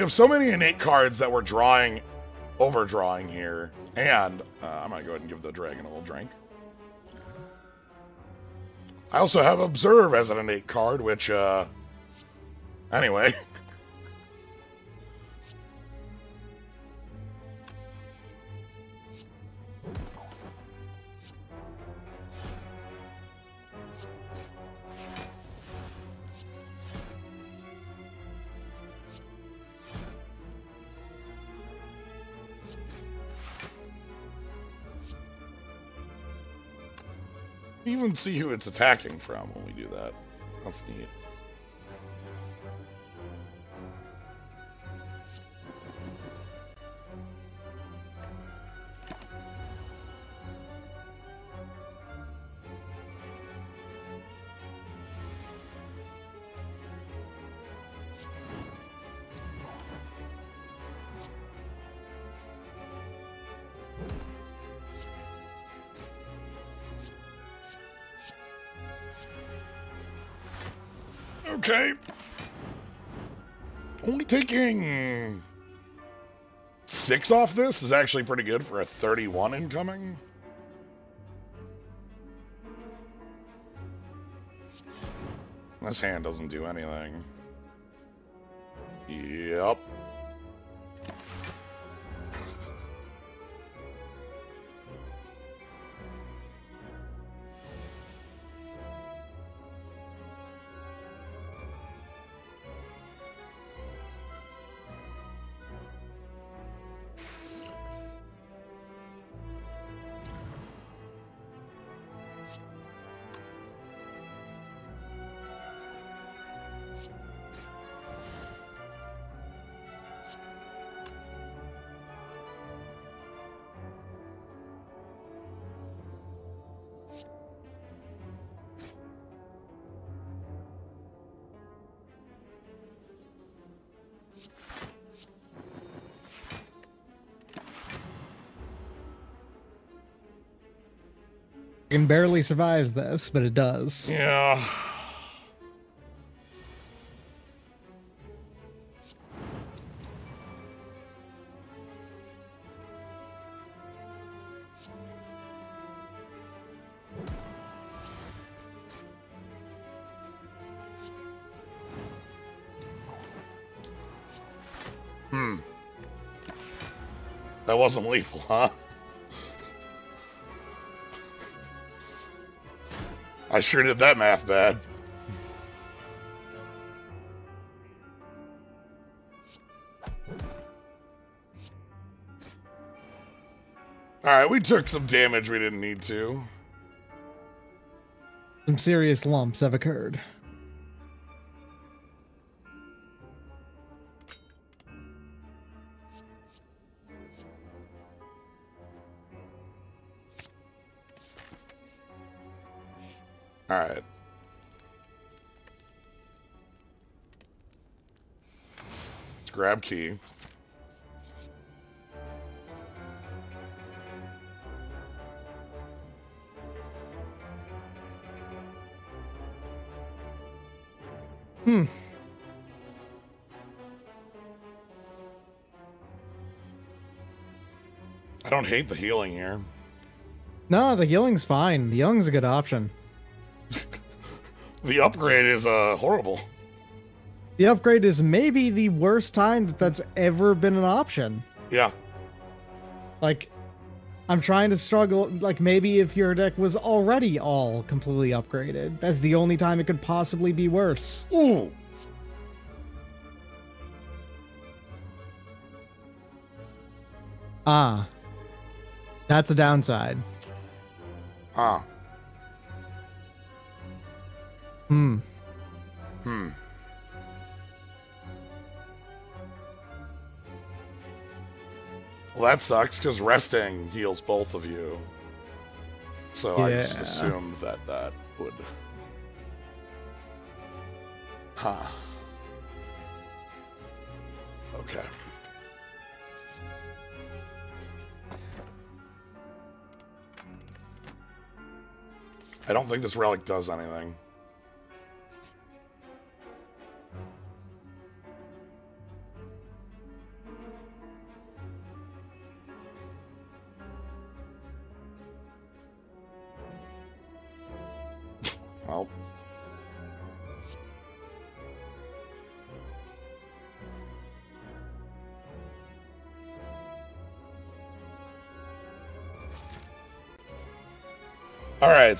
We have so many innate cards that we're drawing, overdrawing here. And uh, I'm going to go ahead and give the dragon a little drink. I also have Observe as an innate card, which, uh, anyway. even see who it's attacking from when we do that. That's neat. off this is actually pretty good for a 31 incoming. This hand doesn't do anything. Yep. It barely survives this, but it does. Yeah. Hmm. That wasn't lethal, huh? I sure did that math bad. Alright, we took some damage we didn't need to. Some serious lumps have occurred. Alright. Let's grab key. Hmm. I don't hate the healing here. No, the healing's fine. The healing's a good option. The upgrade is uh horrible. The upgrade is maybe the worst time that that's ever been an option. Yeah. Like, I'm trying to struggle. Like, maybe if your deck was already all completely upgraded, that's the only time it could possibly be worse. Ooh. Ah. That's a downside. Huh. Hmm. Hmm. Well, that sucks because resting heals both of you. So I just assumed that that would. Huh. Okay. I don't think this relic does anything.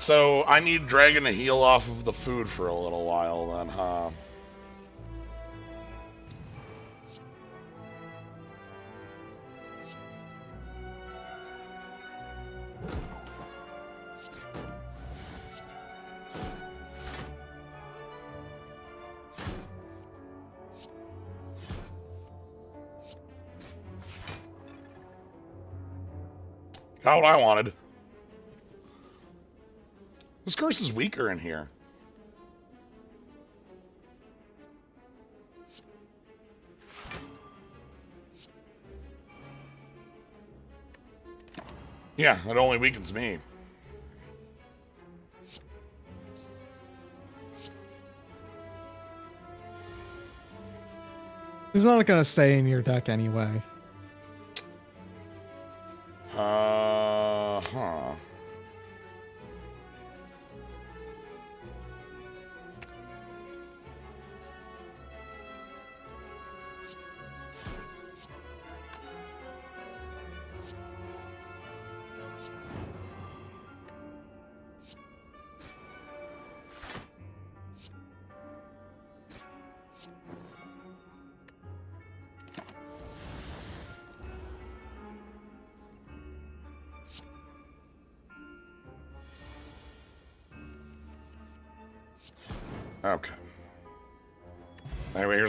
So I need Dragon to heal off of the food for a little while then, huh? Got what I wanted. Curse is weaker in here. Yeah, it only weakens me. It's not gonna stay in your deck anyway.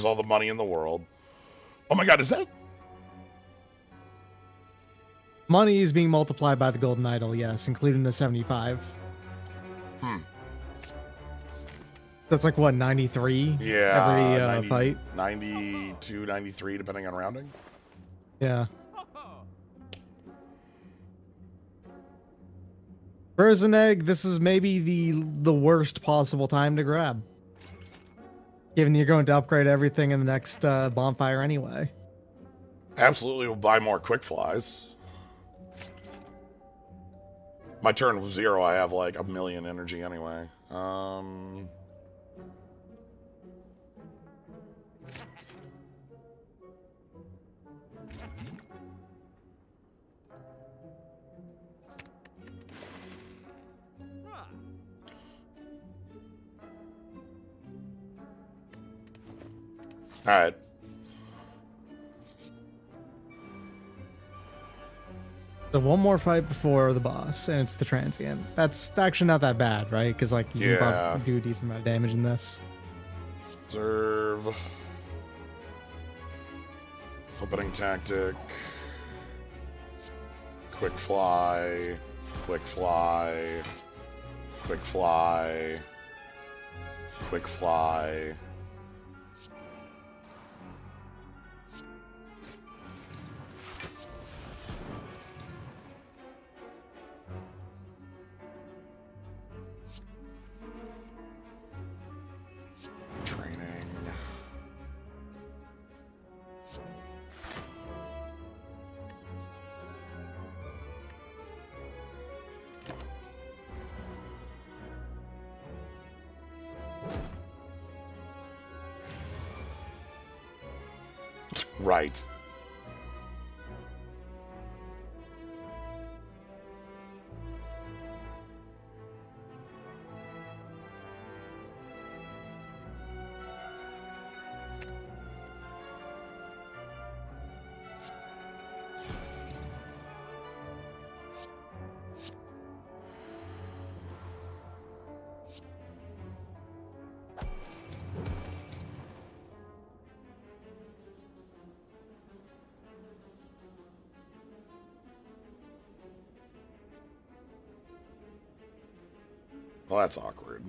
All the money in the world. Oh my god, is that Money is being multiplied by the golden idol, yes, including the 75. Hmm. That's like what, 93? yeah Every uh, 90 fight? 92, 93, depending on rounding? Yeah. Frozen egg, this is maybe the the worst possible time to grab. Given you're going to upgrade everything in the next uh, bonfire anyway. Absolutely we'll buy more quick flies. My turn of zero, I have like a million energy anyway. Um All right. So one more fight before the boss, and it's the transient. That's actually not that bad, right? Because like you can Yeah. do a decent amount of damage in this. Observe. Flipping tactic. Quick fly. Quick fly. Quick fly. Quick fly. Right. Well, that's awkward.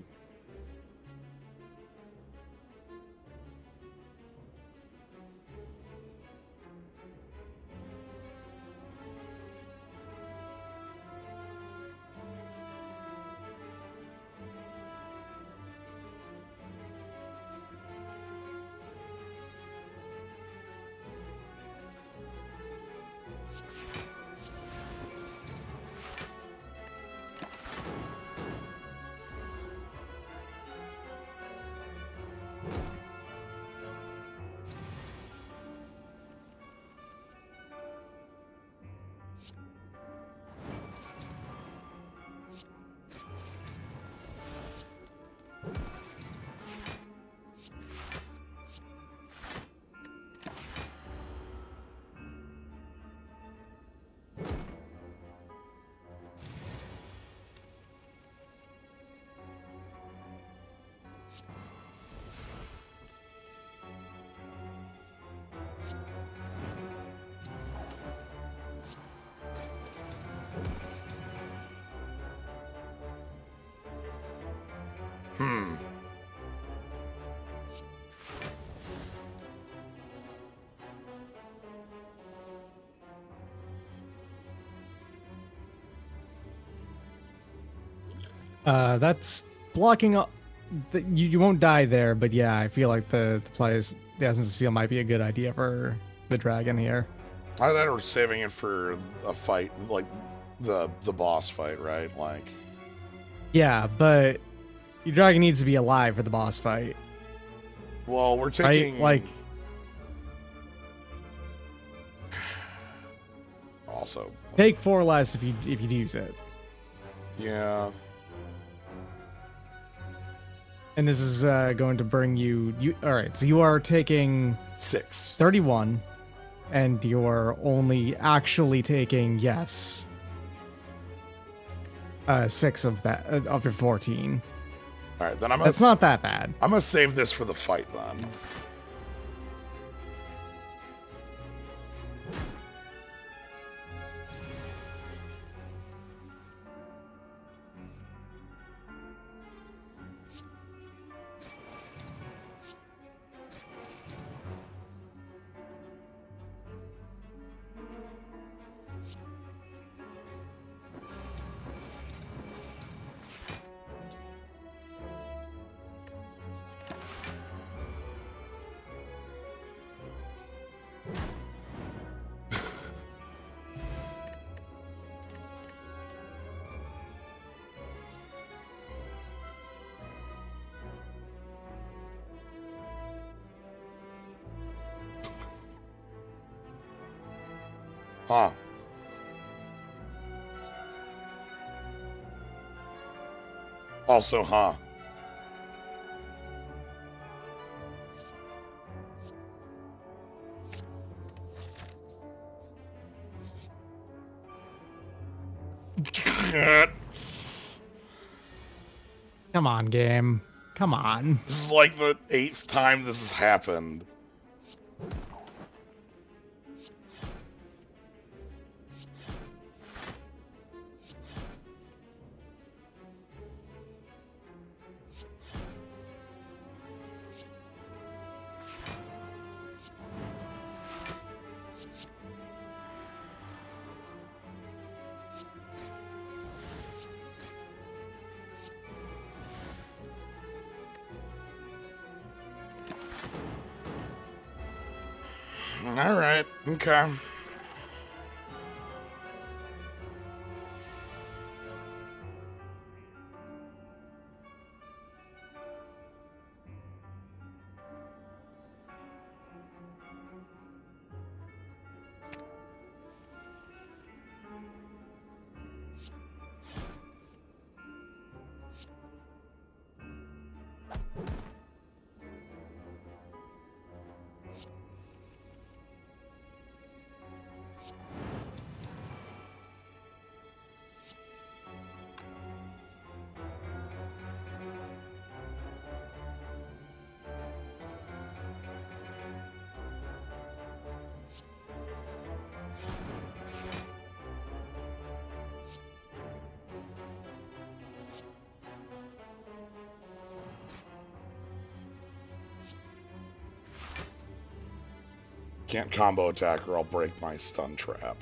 Hmm. Uh, that's blocking up. The, you, you won't die there, but yeah, I feel like the the plays the essence of steel might be a good idea for the dragon here. I thought we were saving it for a fight, like the the boss fight, right? Like, Yeah, but your dragon needs to be alive for the boss fight, well, we're right? taking Like, also, take four less if you if you use it. yeah. And this is uh, going to bring you. You all right? So you are taking six thirty one, and you're only actually taking yes uh six of that uh, of your 14 All right, then I'm that's not that bad I'm gonna save this for the fight then. Huh. Also, huh. come on game come on This is like the eighth time this has happened. Can't combo attack or I'll break my stun trap.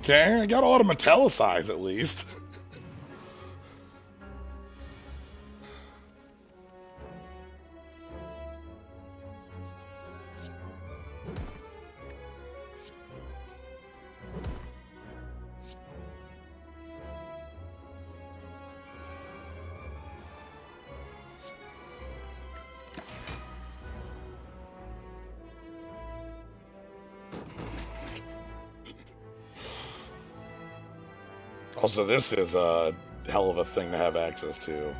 Okay, I got a lot of metallicize at least. Also, this is a hell of a thing to have access to.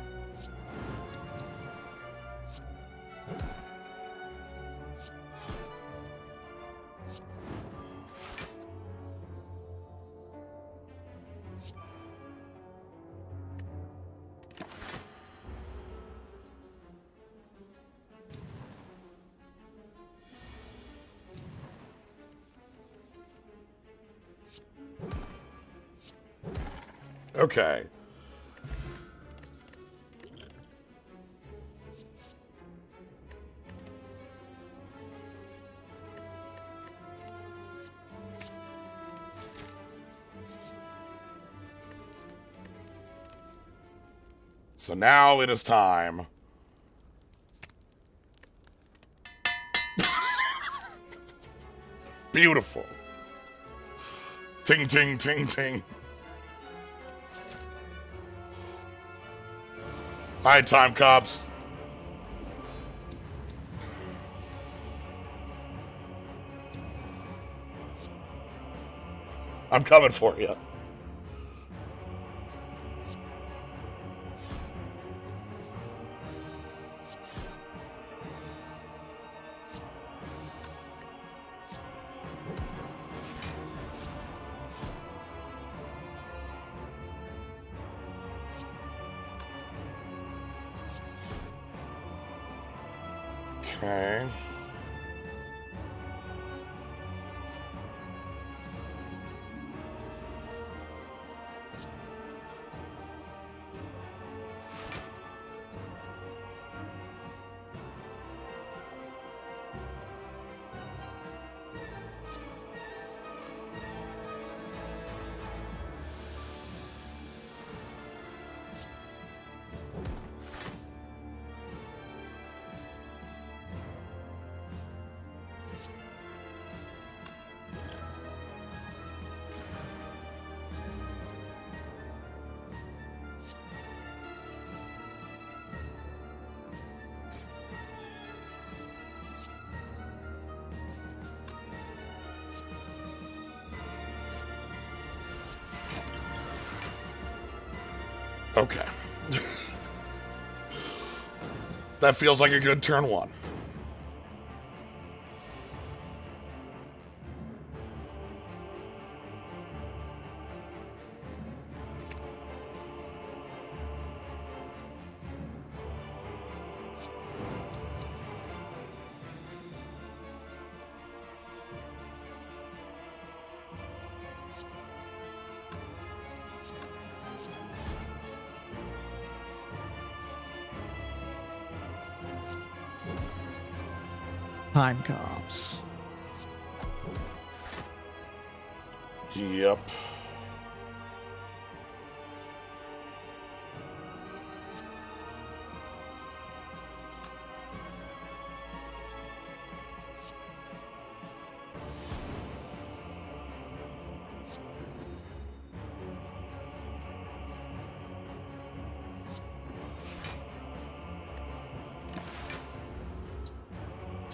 Now it is time. Beautiful. Ting, ting, ting, ting. Night time, cops. I'm coming for you. Okay. that feels like a good turn one. Time cops. Yep.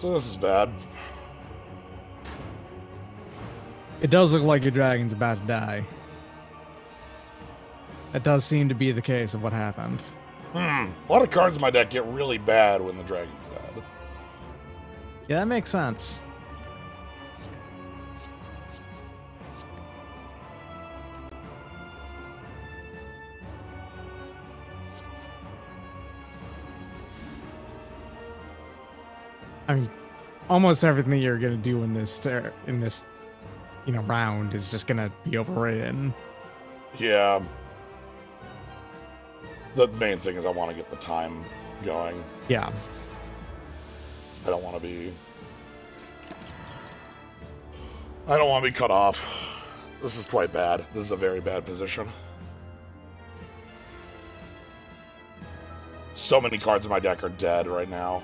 So this is bad. It does look like your dragon's about to die. That does seem to be the case of what happened. Hmm. A lot of cards in my deck get really bad when the dragon's dead. Yeah, that makes sense. Almost everything you're gonna do in this ter- in this, you know, round is just gonna be overridden. Yeah. The main thing is I want to get the time going. Yeah, I don't want to be. I don't want to be cut off. This is quite bad. This is a very bad position. So many cards in my deck are dead right now.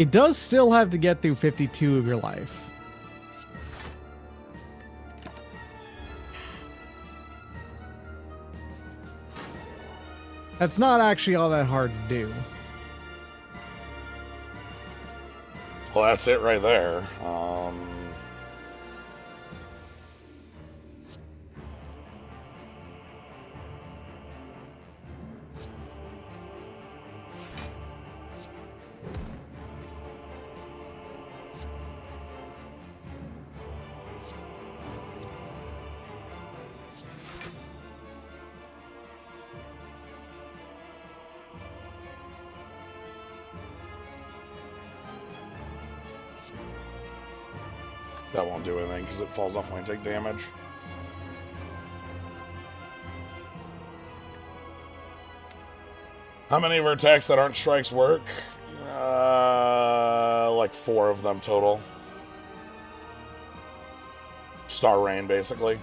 It does still have to get through 52 of your life. That's not actually all that hard to do. Well, that's it right there. Um, because it falls off when I take damage. How many of her attacks that aren't strikes work? Uh, like four of them total. Star Rain, basically.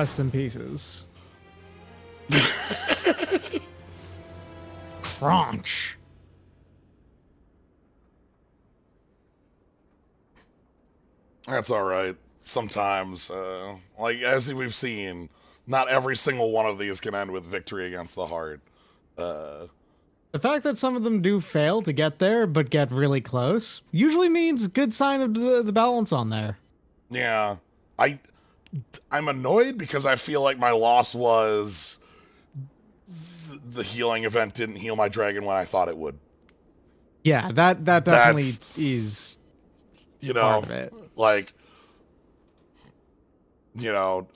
Rest in pieces. Crunch. That's all right. Sometimes, uh, like as we've seen, not every single one of these can end with victory against the heart. Uh, The fact that some of them do fail to get there but get really close usually means good sign of the, the balance on there. yeah, I, I'm annoyed because I feel like my loss was th- the healing event didn't heal my dragon when I thought it would. Yeah, that that definitely That's- is You know, part of it. like, you know,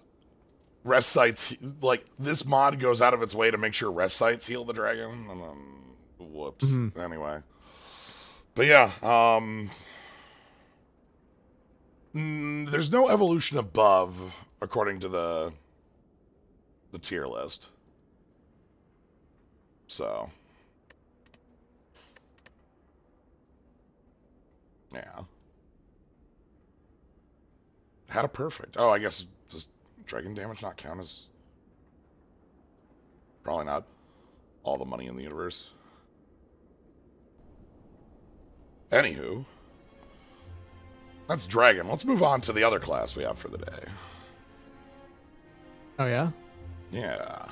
rest sites like this mod goes out of its way to make sure rest sites heal the dragon, and then whoops. Mhm. Anyway, but yeah, um, mm, there's no evolution above according to the the tier list. So, yeah. Had a perfect. Oh, I guess does dragon damage not count as? Probably not. All the money in the universe. Anywho, that's dragon. Let's move on to the other class we have for the day. Oh yeah. Yeah.